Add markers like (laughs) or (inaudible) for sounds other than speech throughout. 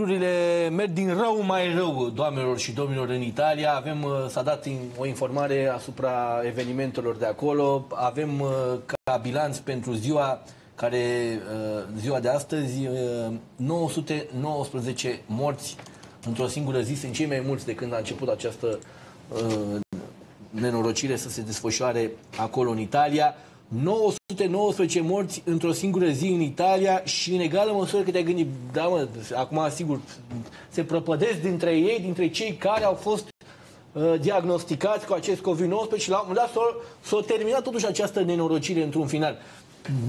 Lucrurile merg din rău mai rău, doamnelor și domnilor, în Italia. Avem, uh, s-a dat o informare asupra evenimentelor de acolo. Avem uh, ca bilanț pentru ziua care uh, ziua de astăzi 919 morți într-o singură zi. Sunt cei mai mulți de când a început această nenorocire să se desfășoare acolo în Italia. 919 morți într-o singură zi în Italia și în egală măsură că te-ai gândit, da mă, acum sigur, se prăpădesc dintre ei, dintre cei care au fost uh, diagnosticați cu acest COVID-19 și la un moment dat s-a, terminat totuși această nenorocire într-un final.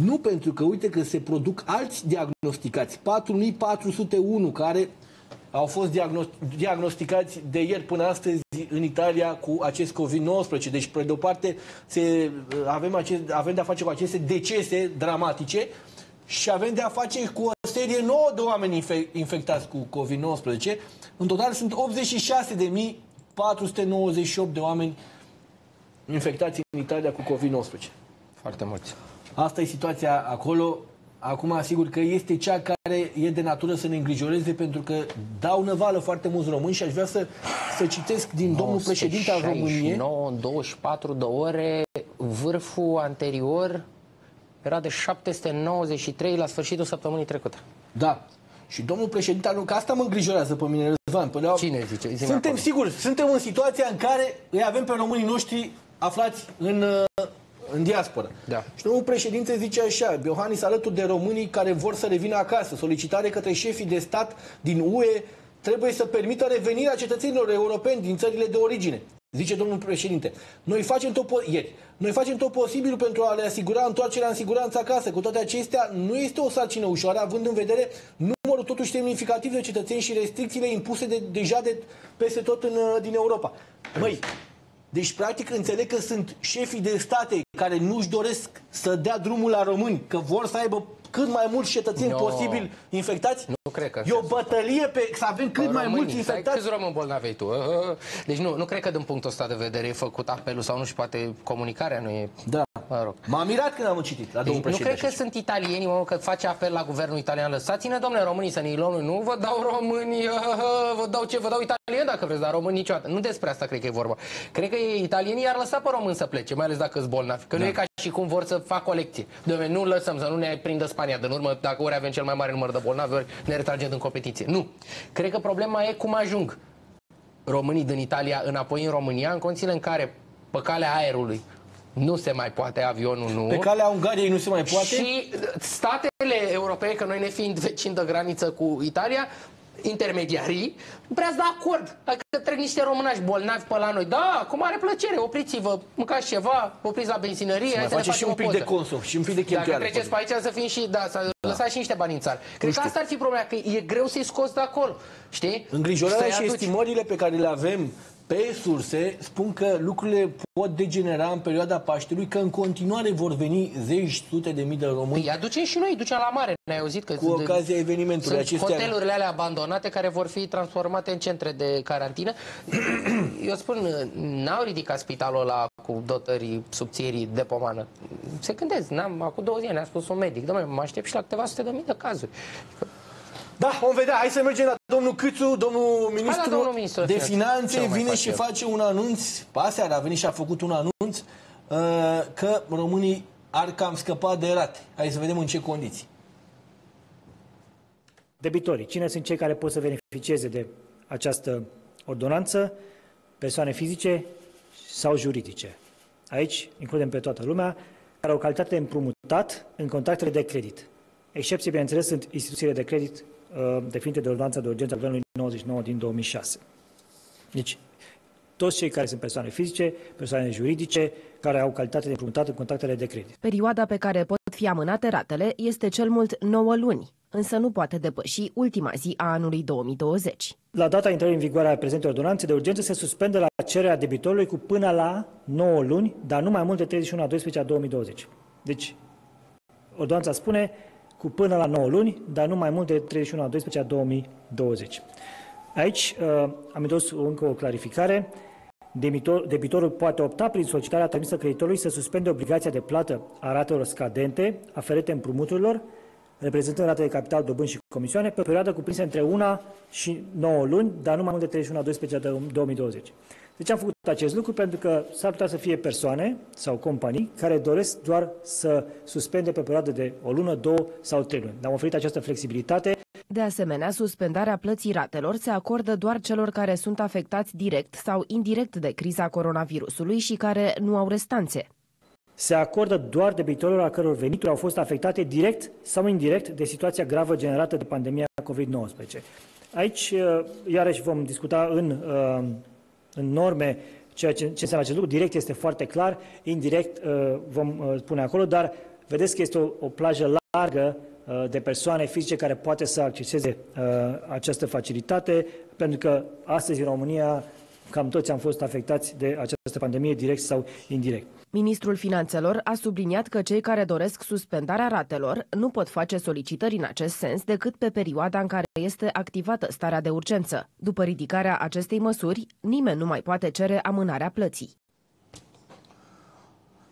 Nu pentru că uite că se produc alți diagnosticați, 4401 care au fost diagnosticați de ieri până astăzi în Italia cu acest COVID-19. Deci, pe de o parte, se, avem, acest, avem de-a face cu aceste decese dramatice și avem de-a face cu o serie nouă de oameni infectați cu COVID-19. În total sunt 86.498 de oameni infectați în Italia cu COVID-19. Foarte mulți. Asta e situația acolo. Acum, asigur că este cea care e de natură să ne îngrijoreze pentru că dau năvală foarte mulți români și aș vrea să, să citesc din domnul președinte al României. 9, 24 de ore, vârful anterior era de 793 la sfârșitul săptămânii trecute. Da. Și domnul președinte, că asta mă îngrijorează pe mine, Răzvan. Pe Cine zice? Zi suntem siguri, suntem în situația în care îi avem pe românii noștri aflați în în diaspora. Da. Și domnul președinte zice așa, Iohannis alături de românii care vor să revină acasă, solicitare către șefii de stat din UE trebuie să permită revenirea cetățenilor europeni din țările de origine. Zice domnul președinte, noi facem tot, po- ieri, noi facem tot posibilul pentru a le asigura întoarcerea în siguranță acasă. Cu toate acestea, nu este o sarcină ușoară, având în vedere numărul totuși semnificativ de cetățeni și restricțiile impuse de, deja de peste tot în, din Europa. Măi, deci, practic, înțeleg că sunt șefii de state care nu-și doresc să dea drumul la români, că vor să aibă cât mai mulți cetățeni no. posibil infectați? Nu cred că E o bătălie pe să avem cât mai mulți infectați? Câți români bolnavi tu? Deci nu, nu cred că din punctul ăsta de vedere e făcut apelul sau nu și poate comunicarea nu e... Da. Mă rog. M-am mirat când am citit la domnul deci, Nu cred că sunt italieni, mă, că face apel la guvernul italian. Lăsați-ne, domnule, românii să ne luăm. Nu vă dau românii, vă dau ce? Vă dau italieni dacă vreți, dar români niciodată. Nu despre asta cred că e vorba. Cred că italienii ar lăsa pe români să plece, mai ales dacă sunt bolnavi. Că da. nu e ca și cum vor să facă o lecție. Dom'le, nu lăsăm să nu ne prindă Spania din urmă, dacă ori avem cel mai mare număr de bolnavi, ori ne retragem din competiție. Nu. Cred că problema e cum ajung românii din Italia înapoi în România, în condițiile în care pe calea aerului nu se mai poate, avionul nu. Pe calea Ungariei nu se mai poate? Și statele europene, că noi ne fiind vecini de graniță cu Italia, intermediarii, prea să da acord. Adică trec niște românași bolnavi pe la noi. Da, cu mare plăcere, opriți-vă, mâncați ceva, opriți la benzinărie. Să mai face și un pic de consum și un pic de cheltuială. Dacă treceți pe aici să fim și, da, să da. lăsați și niște bani în țară. Cred că asta ar fi problema, că e greu să-i scoți de acolo. Știi? Îngrijorarea și, și estimările pe care le avem pe surse spun că lucrurile pot degenera în perioada Paștelui, că în continuare vor veni zeci, sute de mii de români. Păi aducem și noi, ducem la mare. Ne-ai auzit că cu ocazia evenimentului sunt acestea... hotelurile alea abandonate care vor fi transformate în centre de carantină. (clears throat) Eu spun, n-au ridicat spitalul ăla cu dotării subțirii de pomană. Se gândesc, n-am, acum două zile ne-a spus un medic, domnule, mă aștept și la câteva sute de mii de cazuri. Da, vom vedea. Hai să mergem la domnul Câțu, domnul ministru, domnul ministru de finanțe, vine și face un anunț, aseară a venit și a făcut un anunț uh, că românii ar cam scăpa de rate. Hai să vedem în ce condiții. Debitorii. Cine sunt cei care pot să beneficieze de această ordonanță? Persoane fizice sau juridice. Aici includem pe toată lumea care au calitate împrumutat în contractele de credit. Excepții, bineînțeles, sunt instituțiile de credit Uh, definite de ordonanța de urgență a Guvernului 99 din 2006. Deci, toți cei care sunt persoane fizice, persoane juridice, care au calitate de împrumutat în contractele de credit. Perioada pe care pot fi amânate ratele este cel mult 9 luni, însă nu poate depăși ultima zi a anului 2020. La data intrării în vigoare a prezentei ordonanțe de urgență se suspendă la cererea debitorului cu până la 9 luni, dar nu mai mult de 31 a 12 a 2020. Deci, ordonanța spune cu până la 9 luni, dar nu mai mult de 31 a 12 a 2020. Aici uh, am introdus încă o clarificare. Debitor, debitorul poate opta prin solicitarea trimisă creditorului să suspende obligația de plată a ratelor scadente aferente împrumuturilor reprezentând rate de capital, dobând și comisioane, pe o perioadă cuprinsă între 1 și 9 luni, dar nu mai mult de 31 12 2020. De ce am făcut acest lucru? Pentru că s-ar putea să fie persoane sau companii care doresc doar să suspende pe perioadă de o lună, două sau trei luni. Am oferit această flexibilitate. De asemenea, suspendarea plății ratelor se acordă doar celor care sunt afectați direct sau indirect de criza coronavirusului și care nu au restanțe. Se acordă doar debitorilor a căror venituri au fost afectate direct sau indirect de situația gravă generată de pandemia COVID-19. Aici, iarăși, vom discuta în uh, în norme ceea ce, ce înseamnă acest lucru. Direct este foarte clar, indirect uh, vom uh, spune acolo, dar vedeți că este o, o plajă largă uh, de persoane fizice care poate să acceseze această facilitate, pentru că astăzi în România cam toți am fost afectați de această pandemie, direct sau indirect. Ministrul Finanțelor a subliniat că cei care doresc suspendarea ratelor nu pot face solicitări în acest sens decât pe perioada în care este activată starea de urgență. După ridicarea acestei măsuri, nimeni nu mai poate cere amânarea plății.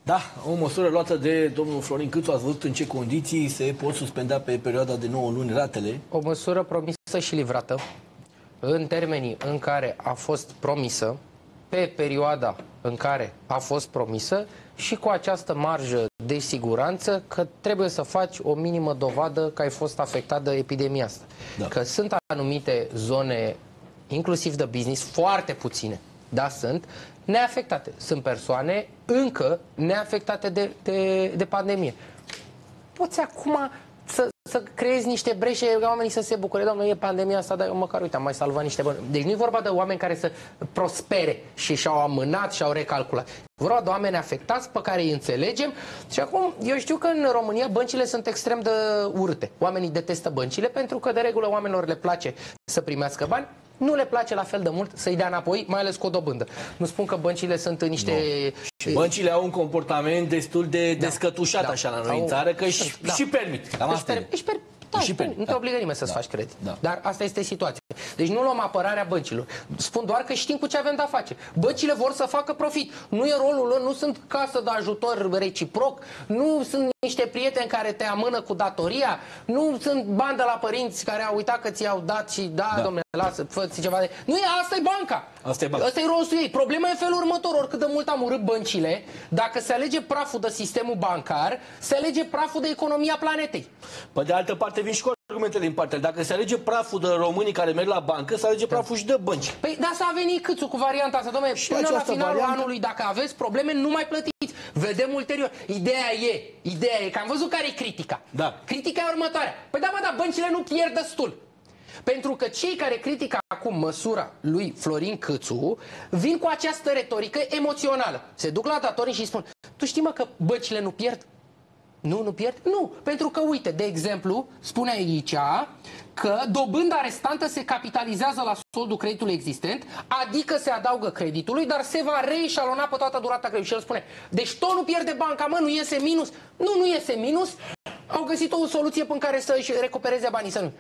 Da, o măsură luată de domnul Florin Câțu, ați văzut în ce condiții se pot suspenda pe perioada de 9 luni ratele? O măsură promisă și livrată în termenii în care a fost promisă, pe perioada în care a fost promisă și cu această marjă de siguranță că trebuie să faci o minimă dovadă că ai fost afectat de epidemia asta. Da. Că sunt anumite zone, inclusiv de business, foarte puține, da, sunt, neafectate. Sunt persoane încă neafectate de, de, de pandemie. Poți acum să, să creezi niște breșe, oamenii să se bucure. Doamne, e pandemia asta, dar eu măcar, uite, am mai salvat niște bani. Deci nu e vorba de oameni care să prospere și și-au amânat și-au recalculat. Vorba de oameni afectați pe care îi înțelegem și acum eu știu că în România băncile sunt extrem de urâte. Oamenii detestă băncile pentru că de regulă oamenilor le place să primească bani nu le place la fel de mult să-i dea înapoi, mai ales cu o dobândă. Nu spun că băncile sunt în niște... No. Băncile au un comportament destul de da. descătușat da. așa la noi au... în țară, că și, da. și permit. Cam își, per, își per, da, și spun, nu te da. obligă nimeni să-ți da. faci credit. Da. Dar asta este situația. Deci nu luăm apărarea băncilor. Spun doar că știm cu ce avem de-a face. Băncile vor să facă profit. Nu e rolul lor, nu sunt casă de ajutor reciproc, nu sunt niște prieteni care te amână cu datoria, nu sunt bani de la părinți care au uitat că ți-au dat și da, da. domnule, lasă, fă ceva de... Nu e, asta e banca. Asta e banca. Asta e rostul ei. Problema e în felul următor. Oricât de mult am urât băncile, dacă se alege praful de sistemul bancar, se alege praful de economia planetei. Pe de altă parte vin și cu argumentele din partea. Dacă se alege praful de românii care merg la bancă, se alege da. praful și de bănci. Păi da, s-a venit câțu cu varianta asta, domnule. Până la finalul variantă... anului, dacă aveți probleme, nu mai plătiți. Vedem ulterior. Ideea e, ideea e că am văzut care e critica. Da. Critica e următoarea. Păi da, mă, da, băncile nu pierd destul. Pentru că cei care critică acum măsura lui Florin Câțu vin cu această retorică emoțională. Se duc la datorii și spun, tu știi mă că băncile nu pierd? Nu, nu pierd? Nu, pentru că, uite, de exemplu, spune aici că dobânda restantă se capitalizează la soldul creditului existent, adică se adaugă creditului, dar se va reeșalona pe toată durata creditului. Și el spune, deci tot nu pierde banca, mă, nu iese minus? Nu, nu iese minus. Au găsit o soluție prin care să-și recupereze banii. Să nu.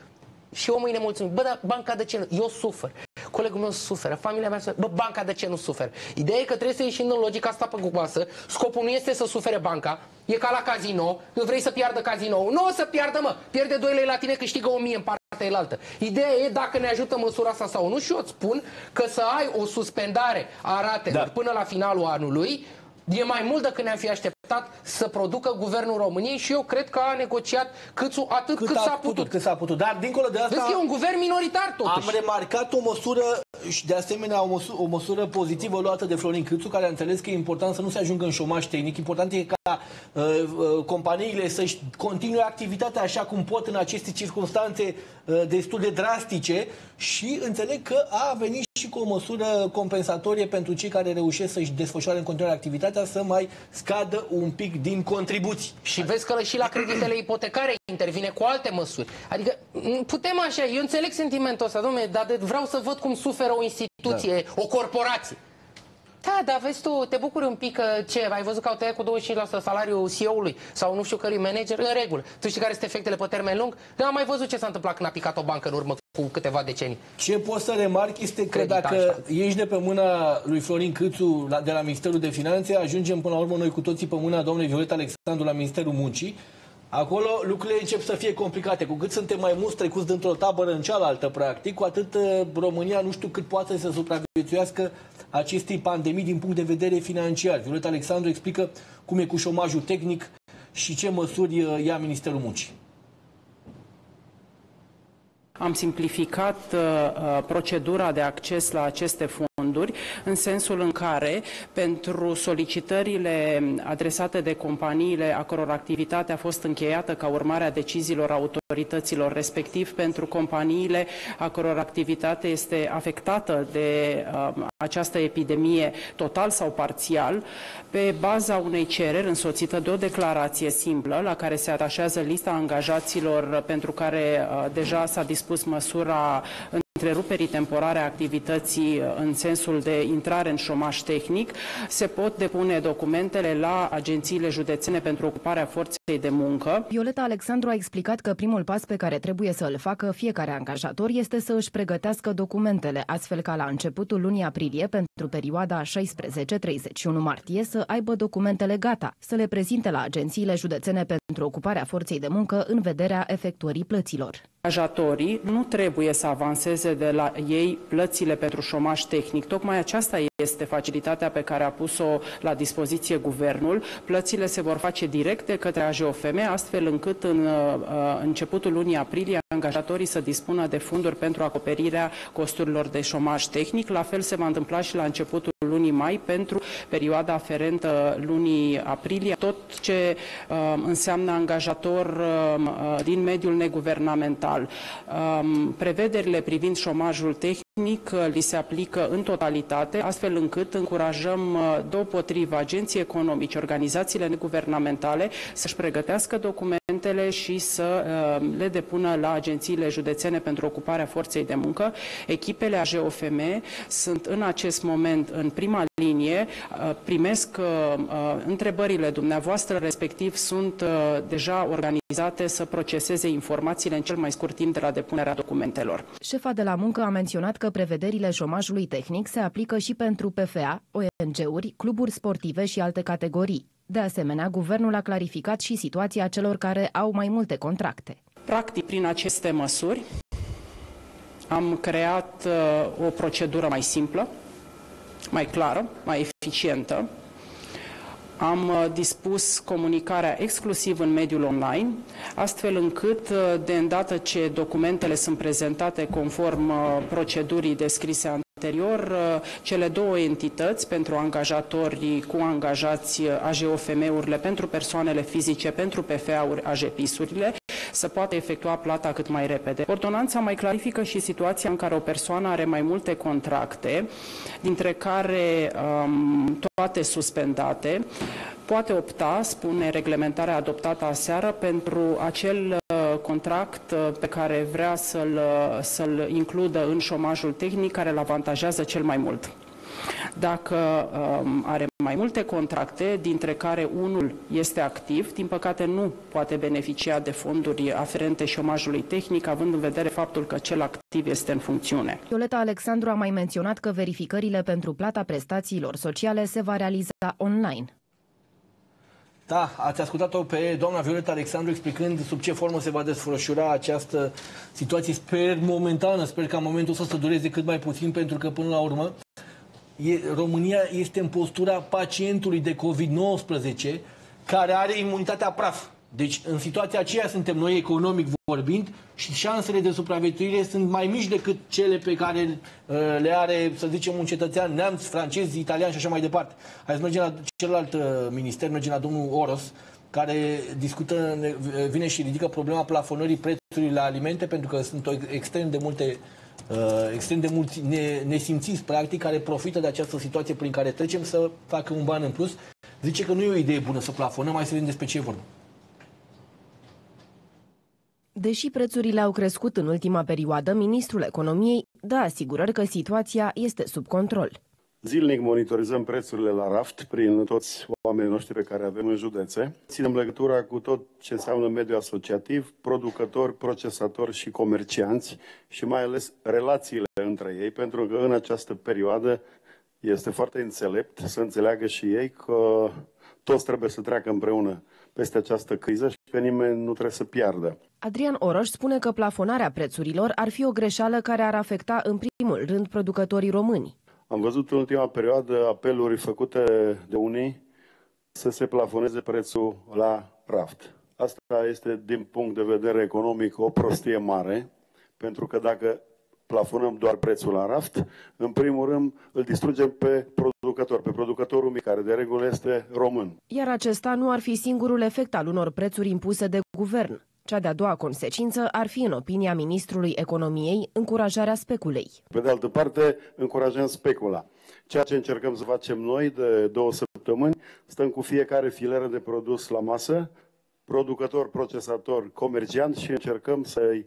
Și omul e nemulțumit. Bă, dar banca de ce nu? Eu sufer. Colegul meu suferă, familia mea suferă. Bă, banca de ce nu suferă? Ideea e că trebuie să ieșim în logica asta pe gugoasă. Scopul nu este să sufere banca. E ca la casino. Nu vrei să piardă casino. Nu o să piardă, mă. Pierde 2 lei la tine, câștigă 1000 în partea elaltă. Ideea e dacă ne ajută măsura asta sau nu și eu îți spun că să ai o suspendare a ratelor da. până la finalul anului E mai mult decât ne-am fi așteptat să producă guvernul României și eu cred că a negociat câțu, atât cât, cât s-a putut. putut. Cât s-a putut. Dar dincolo de asta... Vezi că e un guvern minoritar totuși. Am remarcat o măsură și de asemenea o măsură, o măsură pozitivă luată de Florin Câțu, care a înțeles că e important să nu se ajungă în șomaj tehnic. Important e ca uh, uh, companiile să-și continue activitatea așa cum pot în aceste circunstanțe uh, destul de drastice și înțeleg că a venit și cu o măsură compensatorie pentru cei care reușesc să-și desfășoare în continuare activitatea să mai scadă un pic din contribuții. Și vezi că și la creditele ipotecare intervine cu alte măsuri. Adică putem așa, eu înțeleg sentimentul ăsta, domnule, dar vreau să văd cum suferă o instituție, da. o corporație. Da, dar vezi tu, te bucuri un pic că ce, ai văzut că au tăiat cu 25% salariul CEO-ului sau nu știu cărui manager, în regulă. Tu știi care sunt efectele pe termen lung? Eu am mai văzut ce s-a întâmplat când a picat o bancă în urmă cu câteva decenii. Ce pot să remarc este că Credit dacă așa. ești de pe mâna lui Florin Câțu de la Ministerul de Finanțe, ajungem până la urmă noi cu toții pe mâna doamnei Violeta Alexandru la Ministerul Muncii, Acolo lucrurile încep să fie complicate. Cu cât suntem mai mulți trecuți dintr-o tabără în cealaltă, practic, cu atât uh, România nu știu cât poate să supraviețuiască acestei pandemii din punct de vedere financiar. Violeta Alexandru explică cum e cu șomajul tehnic și ce măsuri uh, ia Ministerul Muncii. Am simplificat uh, uh, procedura de acces la aceste fonduri în sensul în care pentru solicitările adresate de companiile a căror activitate a fost încheiată ca urmare a deciziilor autorităților, respectiv pentru companiile a căror activitate este afectată de uh, această epidemie total sau parțial, pe baza unei cereri însoțită de o declarație simplă la care se atașează lista angajaților pentru care uh, deja s-a dispus măsura întreruperii temporare a activității uh, în sensul de intrare în șomaș tehnic, se pot depune documentele la agențiile județene pentru ocuparea forței de muncă. Violeta Alexandru a explicat că primul pas pe care trebuie să îl facă fiecare angajator este să își pregătească documentele, astfel ca la începutul lunii aprilie, pentru perioada 16-31 martie, să aibă documentele gata, să le prezinte la agențiile județene pentru ocuparea forței de muncă în vederea efectuării plăților. Angajatorii nu trebuie să avanseze de la ei plățile pentru șomaș tehnic. Tocmai aceasta este facilitatea pe care a pus-o la dispoziție guvernul. Plățile se vor face direct de către AJOFM, astfel încât în uh, începutul lunii aprilie angajatorii să dispună de fonduri pentru acoperirea costurilor de șomaj tehnic. La fel se va întâmpla și la începutul lunii mai pentru perioada aferentă lunii aprilie. Tot ce uh, înseamnă angajator uh, uh din mediul neguvernamental. Uh, prevederile privind șomajul tehnic uh, li se aplică în totalitate, astfel încât încurajăm uh, deopotrivă agenții economici, organizațiile neguvernamentale să-și pregătească documentele și să uh, le depună la agențiile județene pentru ocuparea forței de muncă. Echipele AJOFM sunt în acest moment în prima linie, uh, primesc uh, uh, întrebările dumneavoastră, respectiv sunt deja organizate să proceseze informațiile în cel mai scurt timp de la depunerea documentelor. Șefa de la muncă a menționat că prevederile șomajului tehnic se aplică și pentru PFA, ONG-uri, cluburi sportive și alte categorii. De asemenea, guvernul a clarificat și situația celor care au mai multe contracte. Practic, prin aceste măsuri, am creat uh, o procedură mai simplă, mai clară, mai eficientă. Am uh, dispus comunicarea exclusiv în mediul online, astfel încât, uh, de îndată ce documentele sunt prezentate conform uh, procedurii descrise anterior, cele două entități pentru angajatori cu angajați AGOFM-urile, pentru persoanele fizice, pentru PFA-uri, AGPIS-urile, să poată efectua plata cât mai repede. Ordonanța mai clarifică și situația în care o persoană are mai multe contracte, dintre care um, toate suspendate, poate opta, spune reglementarea adoptată aseară, pentru acel uh, contract uh, pe care vrea să-l să, -l, includă în șomajul tehnic care îl avantajează cel mai mult. Dacă um, are mai multe contracte, dintre care unul este activ, din păcate nu poate beneficia de fonduri aferente șomajului tehnic, având în vedere faptul că cel activ este în funcțiune. Violeta Alexandru a mai menționat că verificările pentru plata prestațiilor sociale se va realiza online. Da, ați ascultat-o pe doamna Violeta Alexandru explicând sub ce formă se va desfășura această situație. Sper momentană, sper ca momentul ăsta să dureze cât mai puțin, pentru că până la urmă e, România este în postura pacientului de COVID-19 care are imunitatea praf. Deci, în situația aceea suntem noi economic vorbind și șansele de supraviețuire sunt mai mici decât cele pe care uh, le are, să zicem, un cetățean neamț, francez, italian și așa mai departe. Hai să mergem la celălalt uh, minister, mergem la domnul Oros, care discută, vine și ridică problema plafonării prețului la alimente, pentru că sunt extrem de multe uh, extrem de mulți ne, nesimțiți, practic, care profită de această situație prin care trecem să facă un ban în plus. Zice că nu e o idee bună să plafonăm, mai să vedem despre ce e vorba. Deși prețurile au crescut în ultima perioadă, ministrul economiei dă asigurări că situația este sub control. Zilnic monitorizăm prețurile la raft prin toți oamenii noștri pe care avem în județe. Ținem legătura cu tot ce înseamnă mediul asociativ, producători, procesatori și comercianți și mai ales relațiile între ei, pentru că în această perioadă este foarte înțelept să înțeleagă și ei că toți trebuie să treacă împreună peste această criză și pe nimeni nu trebuie să piardă. Adrian Oroș spune că plafonarea prețurilor ar fi o greșeală care ar afecta în primul rând producătorii români. Am văzut în ultima perioadă apeluri făcute de unii să se plafoneze prețul la raft. Asta este, din punct de vedere economic, o prostie mare, pentru că dacă plafonăm doar prețul la raft, în primul rând îl distrugem pe producător, pe producătorul mic, care de regulă este român. Iar acesta nu ar fi singurul efect al unor prețuri impuse de guvern. Cea de-a doua consecință ar fi, în opinia ministrului economiei, încurajarea speculei. Pe de altă parte, încurajăm specula. Ceea ce încercăm să facem noi de două săptămâni, stăm cu fiecare fileră de produs la masă, producător, procesator, comerciant și încercăm să-i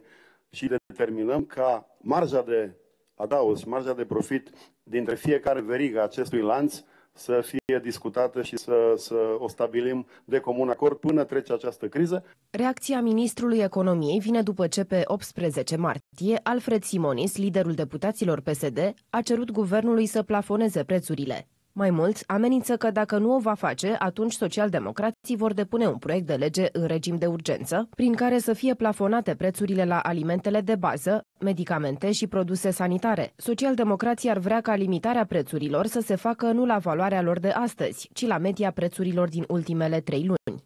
și determinăm ca marja de adaos, marja de profit dintre fiecare verigă acestui lanț să fie discutată și să, să o stabilim de comun acord până trece această criză. Reacția ministrului economiei vine după ce pe 18 martie Alfred Simonis, liderul deputaților PSD, a cerut guvernului să plafoneze prețurile. Mai mult, amenință că dacă nu o va face, atunci socialdemocrații vor depune un proiect de lege în regim de urgență, prin care să fie plafonate prețurile la alimentele de bază, medicamente și produse sanitare. Socialdemocrații ar vrea ca limitarea prețurilor să se facă nu la valoarea lor de astăzi, ci la media prețurilor din ultimele trei luni.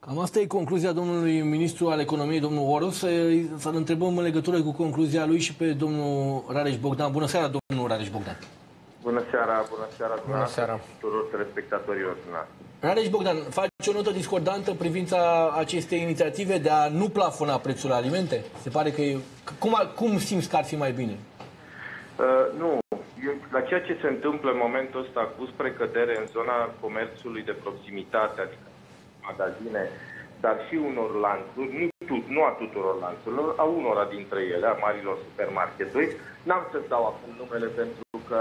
Cam asta e concluzia domnului ministru al economiei, domnul Oros. Să-l întrebăm în legătură cu concluzia lui și pe domnul Rareș Bogdan. Bună seara, domnul Rareș Bogdan. Bună seara, bună seara, bună seara tuturor telespectatorilor dumneavoastră. Rareș Bogdan, faci o notă discordantă în privința acestei inițiative de a nu plafona prețul la alimente? Se pare că e... Cum, cum simți că ar fi mai bine? Uh, nu. Eu, la ceea ce se întâmplă în momentul ăsta cu precădere în zona comerțului de proximitate, adică magazine, dar și unor lanțuri, nu, tut, nu a tuturor lanțurilor, a unora dintre ele, a marilor supermarketuri, n-am să-ți dau acum numele pentru că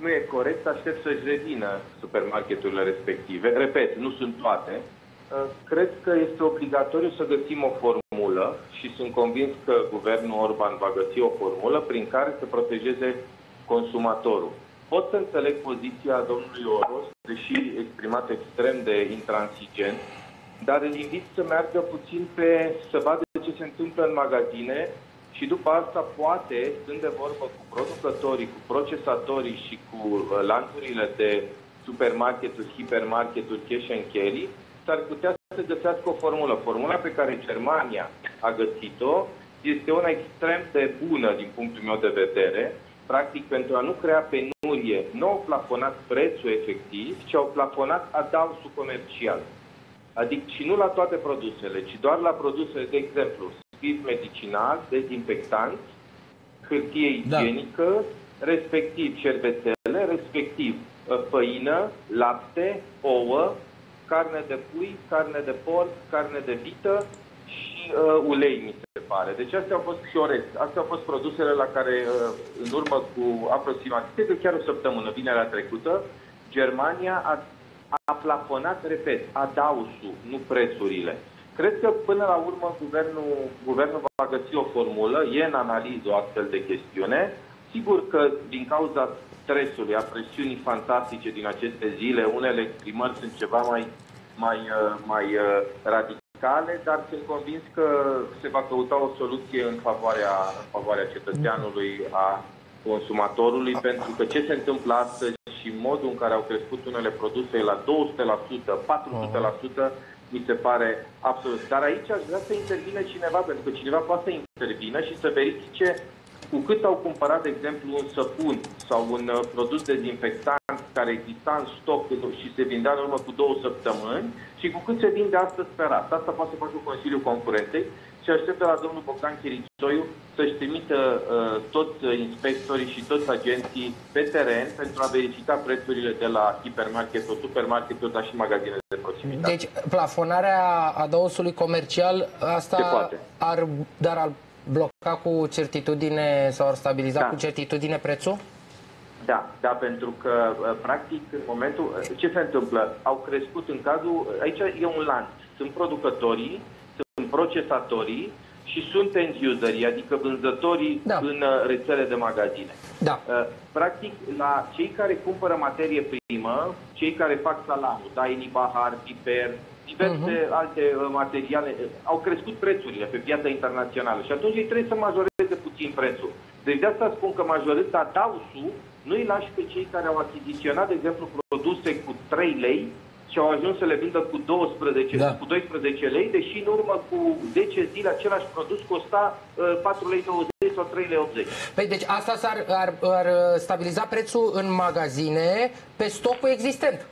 nu e corect, aștept să-și revină supermarketurile respective. Repet, nu sunt toate. Uh, cred că este obligatoriu să găsim o formulă și sunt convins că guvernul Orban va găsi o formulă prin care să protejeze consumatorul. Pot să înțeleg poziția domnului Oros, deși exprimat extrem de intransigent, dar îl invit să meargă puțin pe să vadă ce se întâmplă în magazine și după asta poate, când de vorbă cu producătorii, cu procesatorii și cu uh, lanțurile de supermarketuri, hipermarketuri, cash and carry, s-ar putea să găsească o formulă. Formula pe care Germania a găsit-o este una extrem de bună din punctul meu de vedere. Practic, pentru a nu crea penurie, nu au plafonat prețul efectiv, ci au plafonat adausul comercial. Adică și nu la toate produsele, ci doar la produsele, de exemplu, spirit medicinal, dezinfectant, hârtie da. igienică, da. respectiv șervețele, respectiv uh, făină, lapte, ouă, carne de pui, carne de porc, carne de vită și uh, ulei, mi se pare. Deci astea au fost și orez. Astea au fost produsele la care, uh, în urmă cu aproximativ, chiar o săptămână, vinerea trecută, Germania a, a plafonat, repet, adausul, nu prețurile. Cred că până la urmă guvernul, guvernul va găsi o formulă, e în analiză o astfel de chestiune. Sigur că din cauza stresului, a presiunii fantastice din aceste zile, unele exprimări sunt ceva mai, mai, uh, mai uh, radicale, dar sunt convins că se va căuta o soluție în favoarea, în favoarea cetățeanului, a consumatorului, pentru că ce se întâmplă astăzi și modul în care au crescut unele produse la 200%, 400%, mi se pare absolut. Dar aici aș vrea să intervine cineva, pentru că cineva poate să intervină și să verifice cu cât au cumpărat, de exemplu, un săpun sau un uh, produs dezinfectant care exista în stoc și se vindea în urmă cu două săptămâni și cu cât se vinde astăzi pe rat. Asta poate să facă Consiliul Concurenței și aștept de la domnul Bogdan Chirițoiu să-și trimită uh, toți inspectorii și toți agenții pe teren pentru a verifica prețurile de la hipermarketuri, supermarketuri, dar și magazine de proximitate. Deci, plafonarea adăusului comercial, asta ar, dar ar bloca cu certitudine sau ar stabiliza da. cu certitudine prețul? Da, da, pentru că, uh, practic, în momentul... Uh, ce se întâmplă? Au crescut în cazul... Aici e un lanț. Sunt producătorii, sunt procesatorii și sunt end userii, adică vânzătorii da. în uh, rețele de magazine. Da. Practic, la cei care cumpără materie primă, cei care fac salamul, daini, bahar, piper, diverse uh-huh. alte uh, materiale. Au crescut prețurile pe piața internațională și atunci ei trebuie să majoreze puțin prețul. Deci de asta spun că majoritatea dausul nu îi lași pe cei care au achiziționat, de exemplu, produse cu 3 lei și au ajuns să le vândă cu 12, da. cu 12 lei, deși în urmă cu 10 zile același produs costa uh, 4 lei 20 sau 3 lei 80. Păi deci asta s-ar ar, ar stabiliza prețul în magazine pe stocul existent.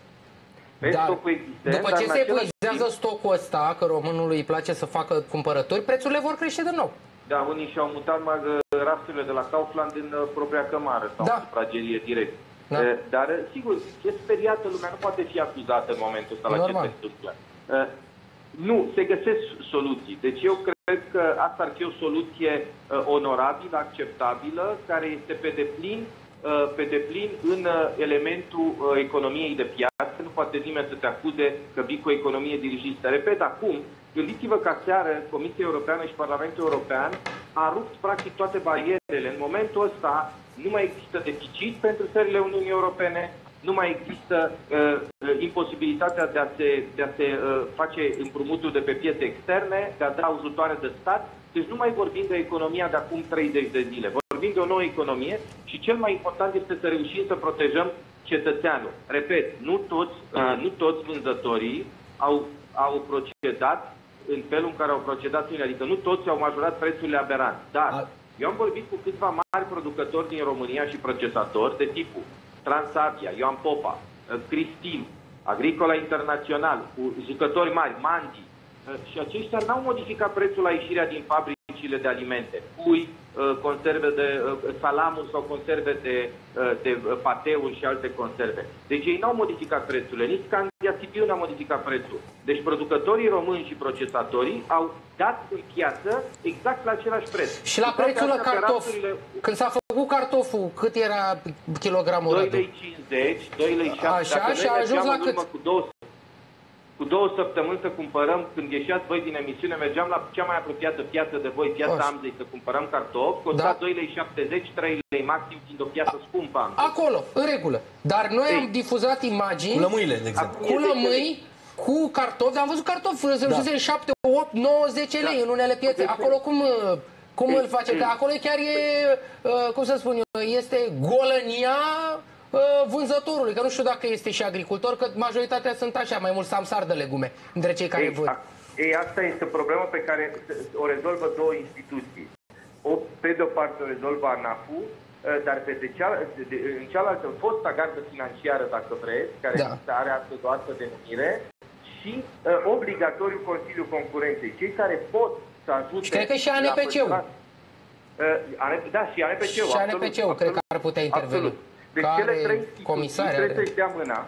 Pe Dar stocul existent, După dar ce în se același epuizează timp- stocul ăsta, că românului îi place să facă cumpărături, prețurile vor crește din nou. Da, unii și-au mutat mag- rafturile de la Kaufland în uh, propria cămară sau Da. în supragerie direct. Da. Eh, Dar, eh, sigur, e speriată lumea, nu poate fi acuzată în momentul ăsta la Normal. ce se întâmplă. Eh, Nu, se găsesc soluții. Deci eu cred că asta ar fi o soluție eh, onorabilă, acceptabilă, care este pe deplin eh, pe deplin în eh, elementul eh, economiei de piață. Nu poate nimeni să te acuze că vii cu o economie dirigistă. Repet, acum, gândiți-vă că seară Comisia Europeană și Parlamentul European a rupt practic toate barierele. În momentul ăsta nu mai există deficit pentru țările Uniunii Europene, nu mai există uh, uh, imposibilitatea de a se, de a se uh, face împrumuturi de pe piețe externe, de a da ajutoare de stat. Deci nu mai vorbim de economia de acum 30 de zile. Vorbim de o nouă economie și cel mai important este să reușim să protejăm cetățeanul. Repet, nu toți, uh, nu toți vânzătorii au, au procedat în felul în care au procedat unii, adică nu toți au majorat prețurile aberant. Dar A- eu am vorbit cu câțiva mari producători din România și procesatori de tipul Transavia, Ioan Popa, eh, Cristin, Agricola Internațional, cu jucători mari, Mandi, eh, și aceștia n-au modificat prețul la ieșirea din fabricile de alimente. Pui, eh, conserve de eh, salamuri sau conserve de, eh, de eh, pateuri și alte conserve. Deci ei n-au modificat prețurile, nici Scandia Sibiu n-a modificat prețul. Deci producătorii români și procesatorii au dat în piață exact la același preț. Și la Cu toate prețul la astea, pe cartof, rafturile când s-a făcut cartoful, cât era kilogramul 2 Radu? lei 50, 2 lei 7. Așa, Dacă și noi a ajuns mergeam la în cât? urmă Cu două, cu două săptămâni să cumpărăm, când ieșeați voi din emisiune, mergeam la cea mai apropiată piață de voi, piața Așa. Amzei, să cumpărăm cartofi, costa Da. 2 lei 70, 3 lei maxim, fiind o piață scumpă Amzei. Acolo, în regulă. Dar noi Ei. am difuzat imagini Cu lămâile, de exemplu. Acum cu e de- lămâi, cu cartofi. Am văzut cartofi să da. 7, 8, 9, 10 lei în unele piețe. Deci- Acolo cum, uh, cum îl face? Că acolo chiar e, uh, cum să spun eu, este golănia uh, vânzătorului, că nu știu dacă este și agricultor, că majoritatea sunt așa, mai mult samsar de legume, între cei care vând. a- ei, asta este o problemă pe care o rezolvă două instituții. O, pe de o parte o rezolvă ANAF-ul, eh, dar pe de ceal, de, de, în cealaltă, fosta gardă financiară, dacă vreți, care Da. da. are astăzi o altă denumire, și uh, obligatoriu Consiliul Concurenței. Cei care pot să ajute... Și cred că și la ANPC-ul. păstra- Uh, ANP, da, și ANPC-ul. Și absolut, ANPC-ul cred că absolut, ar putea interveni. Absolut. Deci Care cele trei instituții comisari trebuie are. să-și dea mâna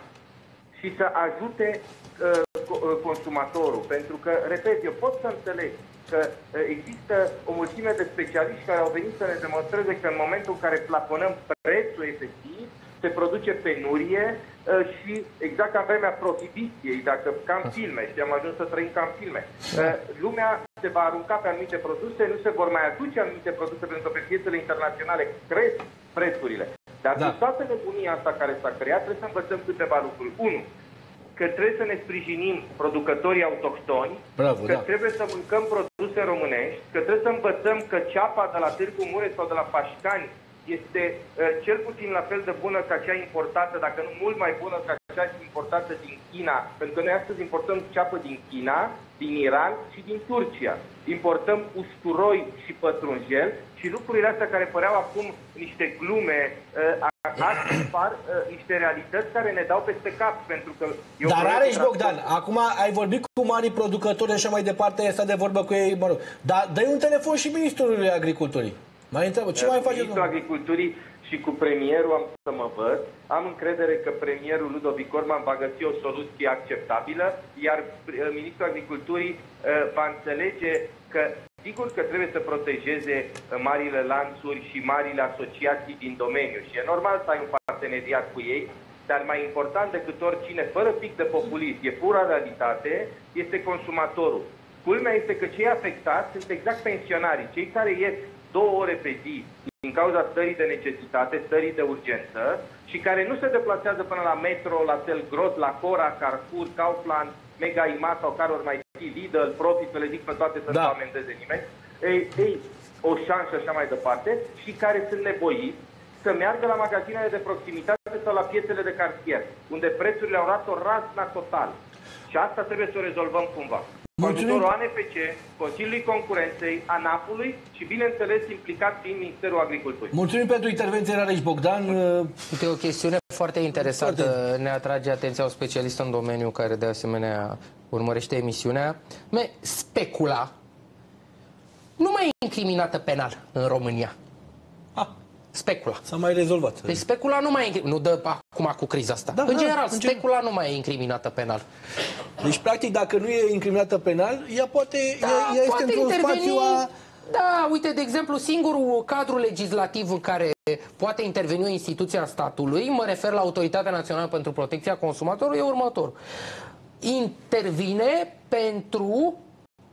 și să ajute uh, co- uh, consumatorul. Pentru că, repet, eu pot să înțeleg că uh, există o mulțime de specialiști care au venit să ne demonstreze că în momentul în care plafonăm prețul efectiv, se produce penurie uh, și exact ca în vremea prohibiției, dacă ca în filme, și am ajuns să trăim ca în filme, uh, lumea se va arunca pe anumite produse, nu se vor mai aduce anumite produse pentru că pe piețele internaționale cresc prețurile. Dar Da. da. cu toată nebunia asta care s-a creat, trebuie să învățăm câteva lucruri. Unu, că trebuie să ne sprijinim producătorii autohtoni, Bravo, că da. trebuie să mâncăm produse românești, că trebuie să învățăm că ceapa de la Târgu Mureș sau de la Pașcani este uh, cel puțin la fel de bună ca cea importată, dacă nu mult mai bună ca cea importată din China, pentru că noi astăzi importăm ceapă din China, din Iran și din Turcia. Importăm usturoi și pătrunjel și lucrurile astea care păreau acum niște glume, uh, a- astăzi par uh, niște realități care ne dau peste cap, pentru că... e o Dar problemă are cu și Bogdan, transport. acum ai vorbit cu mari producători și așa mai departe, ai stat de vorbă cu ei, mă rog. Dar dă un telefon și ministrului agriculturii. Mai întreabă, ce mai face Ministrul Agriculturii și cu premierul am să mă văd. Am încredere că premierul Ludovic Orban va găsi o soluție acceptabilă, iar eh, Ministrul Agriculturii eh, va înțelege că sigur că trebuie să protejeze eh, marile lanțuri și marile asociații din domeniu și e normal să ai un parteneriat cu ei, dar mai important decât oricine, fără pic de populism, e pura realitate, este consumatorul. Culmea este că cei afectați sunt exact pensionarii, cei care ies două ore pe zi din cauza stării de necesitate, stării de urgență și care nu se deplasează până la Metro, la Selgrot, la Cora, Carrefour, Kaufland, Mega Imag sau care ori mai fi, Lidl, Profit, să le zic pe toate să Da. nu amendeze nimeni, ei, ei, o șansă și așa mai departe și care sunt nevoiți să meargă la magazinele de proximitate sau la piețele de cartier, unde prețurile au luat o razna total. Și asta trebuie să o rezolvăm cumva. Cu Mulțumim. ajutorul ANFC, Consiliului Concurenței, ANAP-ului și, bineînțeles, implicat fiind Ministerul Agriculturii. Mulțumim pentru intervenție, Rareș Bogdan. Uh, Uite, o chestiune foarte interesantă ne atrage atenția o specialistă în domeniu care de asemenea urmărește emisiunea. Me, specula nu mai e incriminată penal în România. Ah, Specula. s-a mai rezolvat. Deci specula nu mai e incri- nu dă acum cu criza asta. Da, în da, general, în general. specula nu mai e incriminată penal. Deci, practic, dacă nu e incriminată penal, ea poate, ea, ea este într-un spațiu a... Da, uite, de exemplu, singurul cadru legislativ în care poate interveni o instituție a statului, mă refer la Autoritatea Națională pentru Protecția Consumatorului, e următorul. Intervine pentru